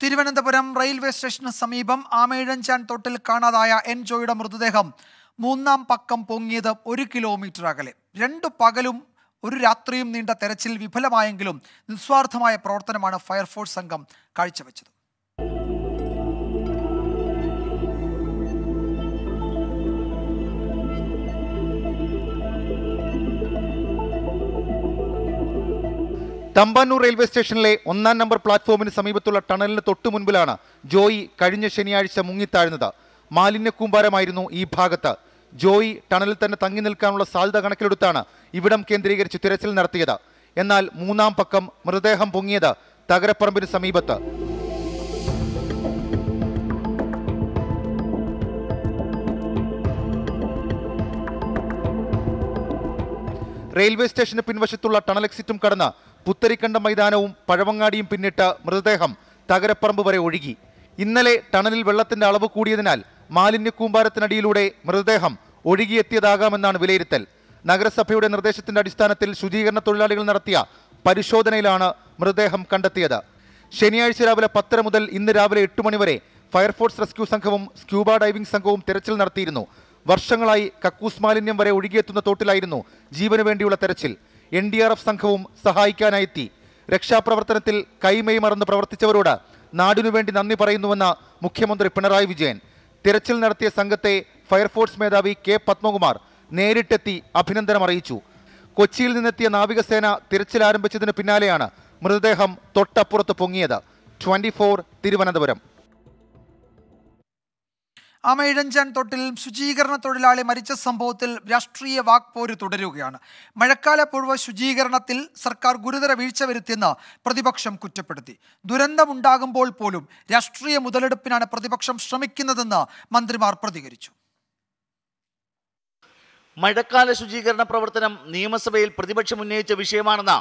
Thiruvananthapuram railway സ്റ്റേഷന് സമീപം ആമേഴഞ്ചാൻ തൊട്ടിൽ കാണാതായ എൻ ജോയുടെ മൃതദേഹം മൂന്നാം പക്കം പൊങ്ങിയത് ഒരു കിലോമീറ്റർ അകലെ. രണ്ടു പകലും ഒരു രാത്രിയും നീണ്ട തെരച്ചിൽ വിഫലമായെങ്കിലും നിസ്വാർത്ഥമായ പ്രവർത്തനമാണ് ഫയർഫോഴ്സ് സംഘം കാഴ്ചവെച്ചത്. തമ്പാനൂർ റെയിൽവേ സ്റ്റേഷനിലെ ഒന്നാം നമ്പർ പ്ലാറ്റ്ഫോമിന് സമീപത്തുള്ള ടണലിന് തൊട്ടു മുൻപിലാണ് ജോയി കഴിഞ്ഞ ശനിയാഴ്ച മുങ്ങിത്താഴ്ന്നത്. മാലിന്യ കൂമ്പാരമായിരുന്നു ഈ ഭാഗത്ത്. ജോയി ടണലിൽ തന്നെ തങ്ങി നിൽക്കാനുള്ള സാധ്യത കണക്കിലെടുത്താണ് ഇവിടം കേന്ദ്രീകരിച്ച് തിരച്ചിൽ നടത്തിയത്. എന്നാൽ മൂന്നാം പക്കം മൃതദേഹം പൊങ്ങിയത് തകരപ്പറമ്പിന് സമീപത്ത്. റെയിൽവേ സ്റ്റേഷന് പിൻവശത്തുള്ള ടണൽ എക്സിറ്റും കടന്ന് പുത്തരിക്കണ്ട മൈതാനവും പഴവങ്ങാടിയും പിന്നിട്ട് മൃതദേഹം തകരപ്പറമ്പ് വരെ ഒഴുകി. ഇന്നലെ ടണലിൽ വെള്ളത്തിന്റെ അളവ് കൂടിയതിനാൽ മാലിന്യ കൂമ്പാരത്തിനടിയിലൂടെ മൃതദേഹം ഒഴുകിയെത്തിയതാകാമെന്നാണ് വിലയിരുത്തൽ. നഗരസഭയുടെ നിർദ്ദേശത്തിന്റെ അടിസ്ഥാനത്തിൽ ശുചീകരണ തൊഴിലാളികൾ നടത്തിയ പരിശോധനയിലാണ് മൃതദേഹം കണ്ടെത്തിയത്. ശനിയാഴ്ച രാവിലെ പത്തര മുതൽ ഇന്ന് രാവിലെ എട്ട് മണിവരെ ഫയർഫോഴ്സ് റെസ്ക്യൂ സംഘവും സ്ക്യൂബ ഡൈവിംഗ് സംഘവും തെരച്ചിൽ നടത്തിയിരുന്നു. വർഷങ്ങളായി കക്കൂസ് മാലിന്യം വരെ ഒഴുകിയെത്തുന്ന തോട്ടിലായിരുന്നു ജീവന് വേണ്ടിയുള്ള തെരച്ചിൽ. എൻ ഡി ആർ എഫ് സംഘവും സഹായിക്കാനായെത്തി. രക്ഷാപ്രവർത്തനത്തിൽ കൈമൈ മറന്ന് പ്രവർത്തിച്ചവരോട് നാടിനുവേണ്ടി നന്ദി പറയുന്നുവെന്ന് മുഖ്യമന്ത്രി പിണറായി വിജയൻ. തിരച്ചിൽ നടത്തിയ സംഘത്തെ ഫയർഫോഴ്സ് മേധാവി കെ പത്മകുമാർ നേരിട്ടെത്തി അഭിനന്ദനം അറിയിച്ചു. കൊച്ചിയിൽ നിന്നെത്തിയ നാവികസേന തിരച്ചിൽ ആരംഭിച്ചതിന് പിന്നാലെയാണ് മൃതദേഹം തൊട്ടപ്പുറത്ത് പൊങ്ങിയത്. ട്വന്റി തിരുവനന്തപുരം. ആമയിഴഞ്ചാൻ തൊട്ടിൽ ശുചീകരണ തൊഴിലാളി മരിച്ച സംഭവത്തിൽ രാഷ്ട്രീയ വാക്പോര് തുടരുകയാണ്. മഴക്കാല പൂർവ ശുചീകരണത്തിൽ സർക്കാർ ഗുരുതര വീഴ്ച വരുത്തിയെന്ന് പ്രതിപക്ഷം കുറ്റപ്പെടുത്തി. ദുരന്തമുണ്ടാകുമ്പോൾ പോലും രാഷ്ട്രീയ മുതലെടുപ്പിനാണ് പ്രതിപക്ഷം ശ്രമിക്കുന്നതെന്ന് മന്ത്രിമാർ പ്രതികരിച്ചു. മഴക്കാല ശുചീകരണ പ്രവർത്തനം നിയമസഭയിൽ പ്രതിപക്ഷം ഉന്നയിച്ച വിഷയമാണെന്ന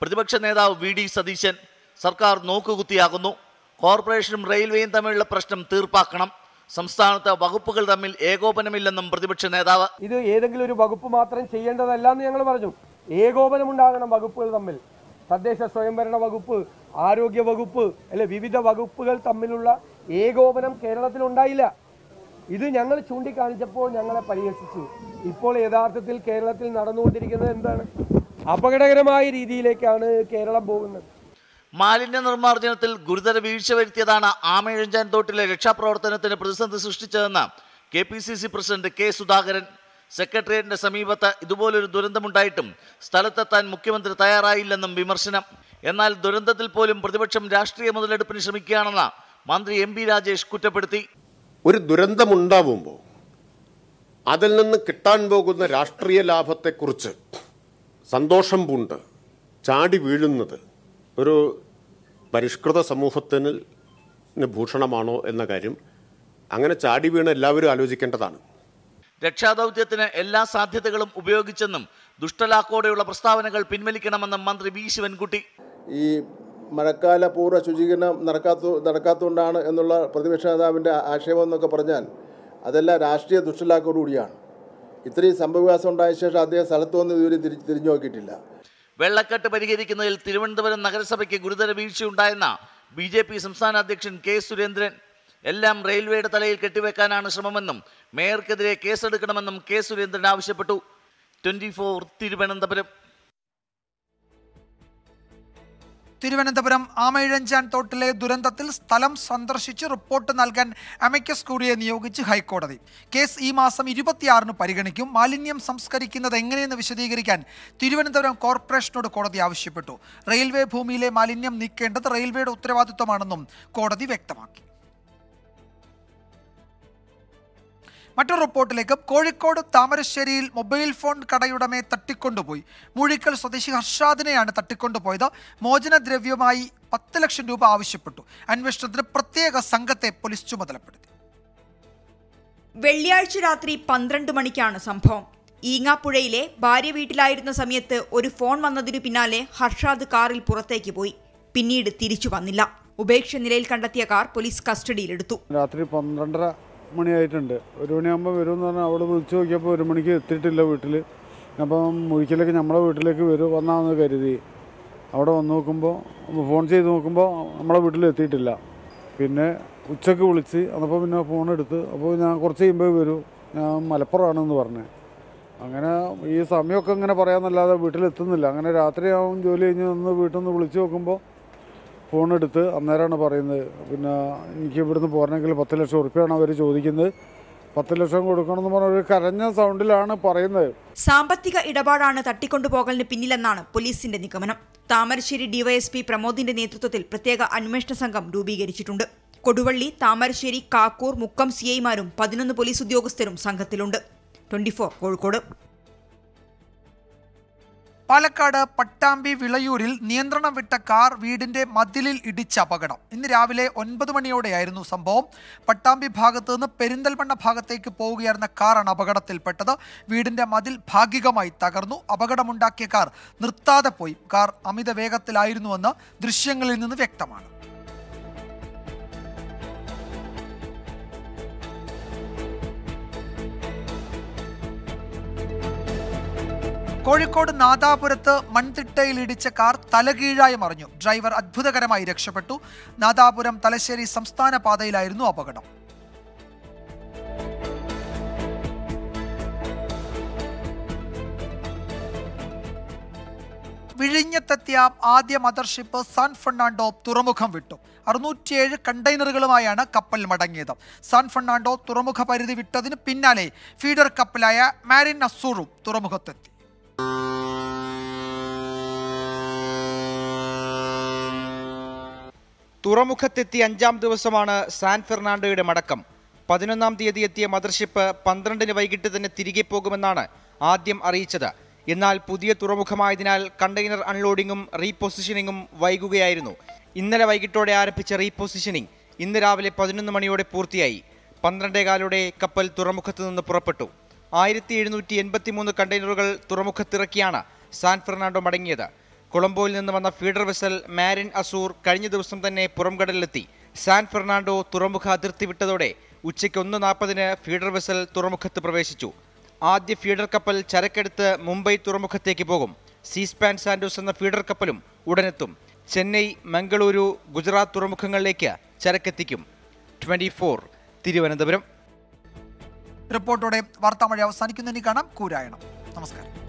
പ്രതിപക്ഷ നേതാവ് വി ഡി സതീശൻ സർക്കാർ നോക്കുകുത്തിയാകുന്നു. കോർപ്പറേഷനും റെയിൽവേയും തമ്മിലുള്ള പ്രശ്നം തീർപ്പാക്കണം. സംസ്ഥാനത്ത് വകുപ്പുകൾ തമ്മിൽ ഏകോപനമില്ലെന്നും പ്രതിപക്ഷ നേതാവ്. ഇത് ഏതെങ്കിലും ഒരു വകുപ്പ് മാത്രം ചെയ്യേണ്ടതല്ല എന്ന് ഞങ്ങൾ പറഞ്ഞു. ഏകോപനമുണ്ടാകണം വകുപ്പുകൾ തമ്മിൽ. തദ്ദേശ സ്വയംഭരണ വകുപ്പ് ആരോഗ്യ വകുപ്പ് അല്ലെ വിവിധ വകുപ്പുകൾ തമ്മിലുള്ള ഏകോപനം കേരളത്തിൽ ഉണ്ടായില്ല. ഇത് ഞങ്ങൾ ചൂണ്ടിക്കാണിച്ചപ്പോൾ ഞങ്ങളെ പരിഹസിച്ചു. ഇപ്പോൾ യഥാർത്ഥത്തിൽ കേരളത്തിൽ നടന്നുകൊണ്ടിരിക്കുന്നത് എന്താണ്? അപകടകരമായ രീതിയിലേക്കാണ് കേരളം പോകുന്നത്. മാലിന്യ നിർമ്മാർജനത്തിൽ ഗുരുതര വീഴ്ച വരുത്തിയതാണ് ആമയിഴഞ്ചാൻ തോട്ടിലെ രക്ഷാപ്രവർത്തനത്തിന് പ്രതിസന്ധി സൃഷ്ടിച്ചതെന്ന് K P C C president K Sudhakaran. സെക്രട്ടേറിയറ്റിന്റെ സമീപത്ത് ഇതുപോലൊരു ദുരന്തമുണ്ടായിട്ടും സ്ഥലത്തെത്താൻ മുഖ്യമന്ത്രി തയ്യാറായില്ലെന്നും വിമർശനം. എന്നാൽ ദുരന്തത്തിൽ പോലും പ്രതിപക്ഷം രാഷ്ട്രീയ മുതലെടുപ്പിന് ശ്രമിക്കുകയാണെന്ന് മന്ത്രി എം രാജേഷ് കുറ്റപ്പെടുത്തി. ഒരു ദുരന്തമുണ്ടാവുമ്പോൾ അതിൽ നിന്ന് കിട്ടാൻ പോകുന്ന രാഷ്ട്രീയ ലാഭത്തെക്കുറിച്ച് സന്തോഷം പൂണ്ട് ചാടി വീഴുന്നത് ഒരു പരിഷ്കൃത സമൂഹത്തിന് ഭൂഷണമാണോ എന്ന കാര്യം അങ്ങനെ ചാടി വീണ് എല്ലാവരും ആലോചിക്കേണ്ടതാണ്. രക്ഷാദൗത്യത്തിന് എല്ലാ സാധ്യതകളും ഉപയോഗിച്ചെന്നും ദുഷ്ടലാക്കോടെയുള്ള പ്രസ്താവനകൾ പിൻവലിക്കണമെന്നും മന്ത്രി വി ശിവൻകുട്ടി. ഈ മഴക്കാല പൂർവ ശുചീകരണം നടക്കാത്ത നടക്കാത്തതുകൊണ്ടാണ് എന്നുള്ള പ്രതിപക്ഷ നേതാവിന്റെ ആക്ഷേപം എന്നൊക്കെ പറഞ്ഞാൽ അതെല്ലാം രാഷ്ട്രീയ ദുഷ്ടലാക്കോടുകൂടിയാണ്. ഇത്രയും സംഭവവികാസം ഉണ്ടായ ശേഷം അദ്ദേഹം സ്ഥലത്തു വന്ന് ഇതുവരെ തിരിഞ്ഞു നോക്കിയിട്ടില്ല. വെള്ളക്കെട്ട് പരിഹരിക്കുന്നതിൽ തിരുവനന്തപുരം നഗരസഭയ്ക്ക് ഗുരുതര വീഴ്ചയുണ്ടായെന്ന ബി ജെ പി സംസ്ഥാന അധ്യക്ഷൻ കെ സുരേന്ദ്രൻ. എല്ലാം റെയിൽവേയുടെ തലയിൽ കെട്ടിവെക്കാനാണ് ശ്രമമെന്നും മേയർക്കെതിരെ കേസെടുക്കണമെന്നും കെ സുരേന്ദ്രൻ ആവശ്യപ്പെട്ടു. Twenty four Thiruvananthapuram. Thiruvananthapuram Amayizhanjan തോട്ടിലെ ദുരന്തത്തിൽ സ്ഥലം സന്ദർശിച്ച് റിപ്പോർട്ട് നൽകാൻ അമിക്കസ് കൂടിയെ നിയോഗിച്ച് ഹൈക്കോടതി. കേസ് ഈ മാസം ഇരുപത്തിയാറിന് പരിഗണിക്കും. മാലിന്യം സംസ്കരിക്കുന്നത് എങ്ങനെയെന്ന് വിശദീകരിക്കാൻ തിരുവനന്തപുരം കോർപ്പറേഷനോട് കോടതി ആവശ്യപ്പെട്ടു. റെയിൽവേ ഭൂമിയിലെ മാലിന്യം നീക്കേണ്ടത് റെയിൽവേയുടെ ഉത്തരവാദിത്വമാണെന്നും കോടതി വ്യക്തമാക്കി. മറ്റൊരു റിപ്പോർട്ടിലേക്ക് കോഴിക്കോട് താമരശ്ശേരിയിൽ മൊബൈൽ ഫോൺ കടയുടമയെ തട്ടിക്കൊണ്ടുപോയി. മൂഴിക്കൽ സ്വദേശി ഹർഷാദിനെയാണ് തട്ടിക്കൊണ്ടുപോയത്. മോചനദ്രവ്യമായി പത്ത് ലക്ഷം രൂപ ആവശ്യപ്പെട്ടു. അന്വേഷണത്തിന് പ്രത്യേക സംഘത്തെ പോലീസ് ചുമതലപ്പെടുത്തി. വെള്ളിയാഴ്ച രാത്രി പന്ത്രണ്ട് മണിക്കാണ് സംഭവം. ഈങ്ങാപ്പുഴയിലെ ഭാര്യ വീട്ടിലായിരുന്ന സമയത്ത് ഒരു ഫോൺ വന്നതിനു പിന്നാലെ ഹർഷാദ് കാറിൽ പുറത്തേക്ക് പോയി. പിന്നീട് തിരിച്ചു വന്നില്ല. ഉപേക്ഷ നിലയിൽ കണ്ടെത്തിയ കാർ പോലീസ് കസ്റ്റഡിയിലെടുത്തു. രാത്രി പന്ത്രണ്ടര മണിയായിട്ടുണ്ട്. ഒരു മണിയാകുമ്പോൾ വരും എന്ന് പറഞ്ഞാൽ അവിടെ വിളിച്ച് നോക്കിയപ്പോൾ ഒരു മണിക്ക് എത്തിയിട്ടില്ല വീട്ടിൽ അപ്പം മുഴിക്കലേക്ക് നമ്മളെ വീട്ടിലേക്ക് വരും വന്നാന്ന് കരുതി. അവിടെ വന്ന് നോക്കുമ്പോൾ ഫോൺ ചെയ്ത് നോക്കുമ്പോൾ നമ്മളെ വീട്ടിൽ എത്തിയിട്ടില്ല. പിന്നെ ഉച്ചയ്ക്ക് വിളിച്ച് അപ്പോൾ പിന്നെ ഫോൺ എടുത്ത് അപ്പോൾ ഞാൻ കുറച്ച് കഴിയുമ്പോൾ വരൂ. ഞാൻ മലപ്പുറമാണെന്ന് പറഞ്ഞു. അങ്ങനെ ഈ സമയമൊക്കെ ഇങ്ങനെ പറയാമെന്നല്ലാതെ വീട്ടിലെത്തുന്നില്ല അങ്ങനെ രാത്രിയാവും ജോലി കഴിഞ്ഞ് വന്ന് വീട്ടിൽ നിന്ന് വിളിച്ച് നോക്കുമ്പോൾ ഫോൺ എടുത്ത് അന്നേരമാണ് പറയുന്നത്. പിന്നെ എനിക്ക് ഇവിടുന്ന് പോരണമെങ്കിൽ പത്ത് ലക്ഷം ഉറുപ്പ്യാണ് അവർ ചോദിക്കുന്നത്. പത്ത് ലക്ഷം കൊടുക്കണമെന്ന് പറഞ്ഞ ഒരു കരഞ്ഞ സൗണ്ടിലാണ് പറയുന്നത്. സാമ്പത്തിക ഇടപാടാണ് തട്ടിക്കൊണ്ടുപോകലിന് പിന്നിലെന്നാണ് പോലീസിന്റെ നിഗമനം. താമരശ്ശേരി ഡിവൈഎസ്പി പ്രമോദിന്റെ നേതൃത്വത്തിൽ പ്രത്യേക അന്വേഷണ സംഘം രൂപീകരിച്ചിട്ടുണ്ട്. കൊടുവള്ളി താമരശ്ശേരി കാക്കൂർ മുക്കം സി ഐമാരും പതിനൊന്ന് പോലീസ് ഉദ്യോഗസ്ഥരും സംഘത്തിലുണ്ട്. ട്വന്റി കോഴിക്കോട്. പാലക്കാട് പട്ടാമ്പി വിളയൂരിൽ നിയന്ത്രണം വിട്ട കാർ വീടിന്റെ മതിലിൽ ഇടിച്ച അപകടം. ഇന്ന് രാവിലെ ഒൻപത് മണിയോടെയായിരുന്നു സംഭവം. പട്ടാമ്പി ഭാഗത്ത് നിന്ന് പെരിന്തൽമണ്ണ ഭാഗത്തേക്ക് പോവുകയായിരുന്ന കാറാണ് അപകടത്തിൽപ്പെട്ടത്. വീടിന്റെ മതിൽ ഭാഗികമായി തകർന്നു. അപകടമുണ്ടാക്കിയ കാർ നിർത്താതെ പോയി. കാർ അമിത വേഗത്തിലായിരുന്നുവെന്ന് ദൃശ്യങ്ങളിൽ നിന്ന് വ്യക്തമാണ്. കോഴിക്കോട് നാദാപുരത്ത് മൺതിട്ടയിൽ ഇടിച്ച കാർ തലകീഴായി മറിഞ്ഞു. ഡ്രൈവർ അത്ഭുതകരമായി രക്ഷപ്പെട്ടു. നാദാപുരം തലശ്ശേരി സംസ്ഥാന പാതയിലായിരുന്നു അപകടം. വിഴിഞ്ഞത്തെത്തിയ ആദ്യ മദർഷിപ്പ് സാൻ ഫെർണാണ്ടോ തുറമുഖം വിട്ടു. അറുന്നൂറ്റിയേഴ് കണ്ടെയ്നറുകളുമായാണ് കപ്പൽ മടങ്ങിയത്. സാൻ ഫെർണാണ്ടോ തുറമുഖ പരിധി വിട്ടതിന് പിന്നാലെ ഫീഡർ കപ്പലായ മാരിൻ അസൂറും തുറമുഖത്തെത്തി. തുറമുഖത്തെത്തി അഞ്ചാം ദിവസമാണ് സാൻ ഫെർണാണ്ടോയുടെ മടക്കം. പതിനൊന്നാം തീയതി എത്തിയ മദർഷിപ്പ് പന്ത്രണ്ടിന് വൈകിട്ട് തന്നെ തിരികെ പോകുമെന്നാണ് ആദ്യം അറിയിച്ചത്. എന്നാൽ പുതിയ തുറമുഖമായതിനാൽ കണ്ടെയ്നർ അൺലോഡിംഗും റീപൊസിഷനിങ്ങും വൈകുകയായിരുന്നു. ഇന്നലെ വൈകിട്ടോടെ ആരംഭിച്ച റീപൊസിഷനിങ് ഇന്ന് രാവിലെ പതിനൊന്ന് മണിയോടെ പൂർത്തിയായി. പന്ത്രണ്ടേകാലോടെ കപ്പൽ തുറമുഖത്ത് നിന്ന് പുറപ്പെട്ടു. ആയിരത്തി എഴുന്നൂറ്റി എൺപത്തി മൂന്ന് കണ്ടെയ്നറുകൾ തുറമുഖത്തിറക്കിയാണ് സാൻ ഫെർണാണ്ടോ മടങ്ങിയത്. കൊളംബോയിൽ നിന്ന് വന്ന ഫീഡർ വെസൽ മാരിൻ അസൂർ കഴിഞ്ഞ ദിവസം തന്നെ പുറംകടലിലെത്തി. സാൻ ഫെർണാണ്ടോ തുറമുഖ അതിർത്തി വിട്ടതോടെ ഉച്ചയ്ക്ക് ഒന്ന് നാൽപ്പതിന് ഫീഡർ വെസൽ തുറമുഖത്ത് പ്രവേശിച്ചു. ആദ്യ ഫീഡർ കപ്പൽ ചരക്കെടുത്ത് മുംബൈ തുറമുഖത്തേക്ക് പോകും. സീസ്പാൻ സാൻഡോസ് എന്ന ഫീഡർ കപ്പലും ഉടനെത്തും. ചെന്നൈ മംഗളൂരു ഗുജറാത്ത് തുറമുഖങ്ങളിലേക്ക് ചരക്കെത്തിക്കും. ട്വന്റി തിരുവനന്തപുരം. റിപ്പോർട്ടോടെ വാർത്താമഴ അവസാനിക്കുന്നതിന് കാണാം. കൂരായണം. നമസ്കാരം.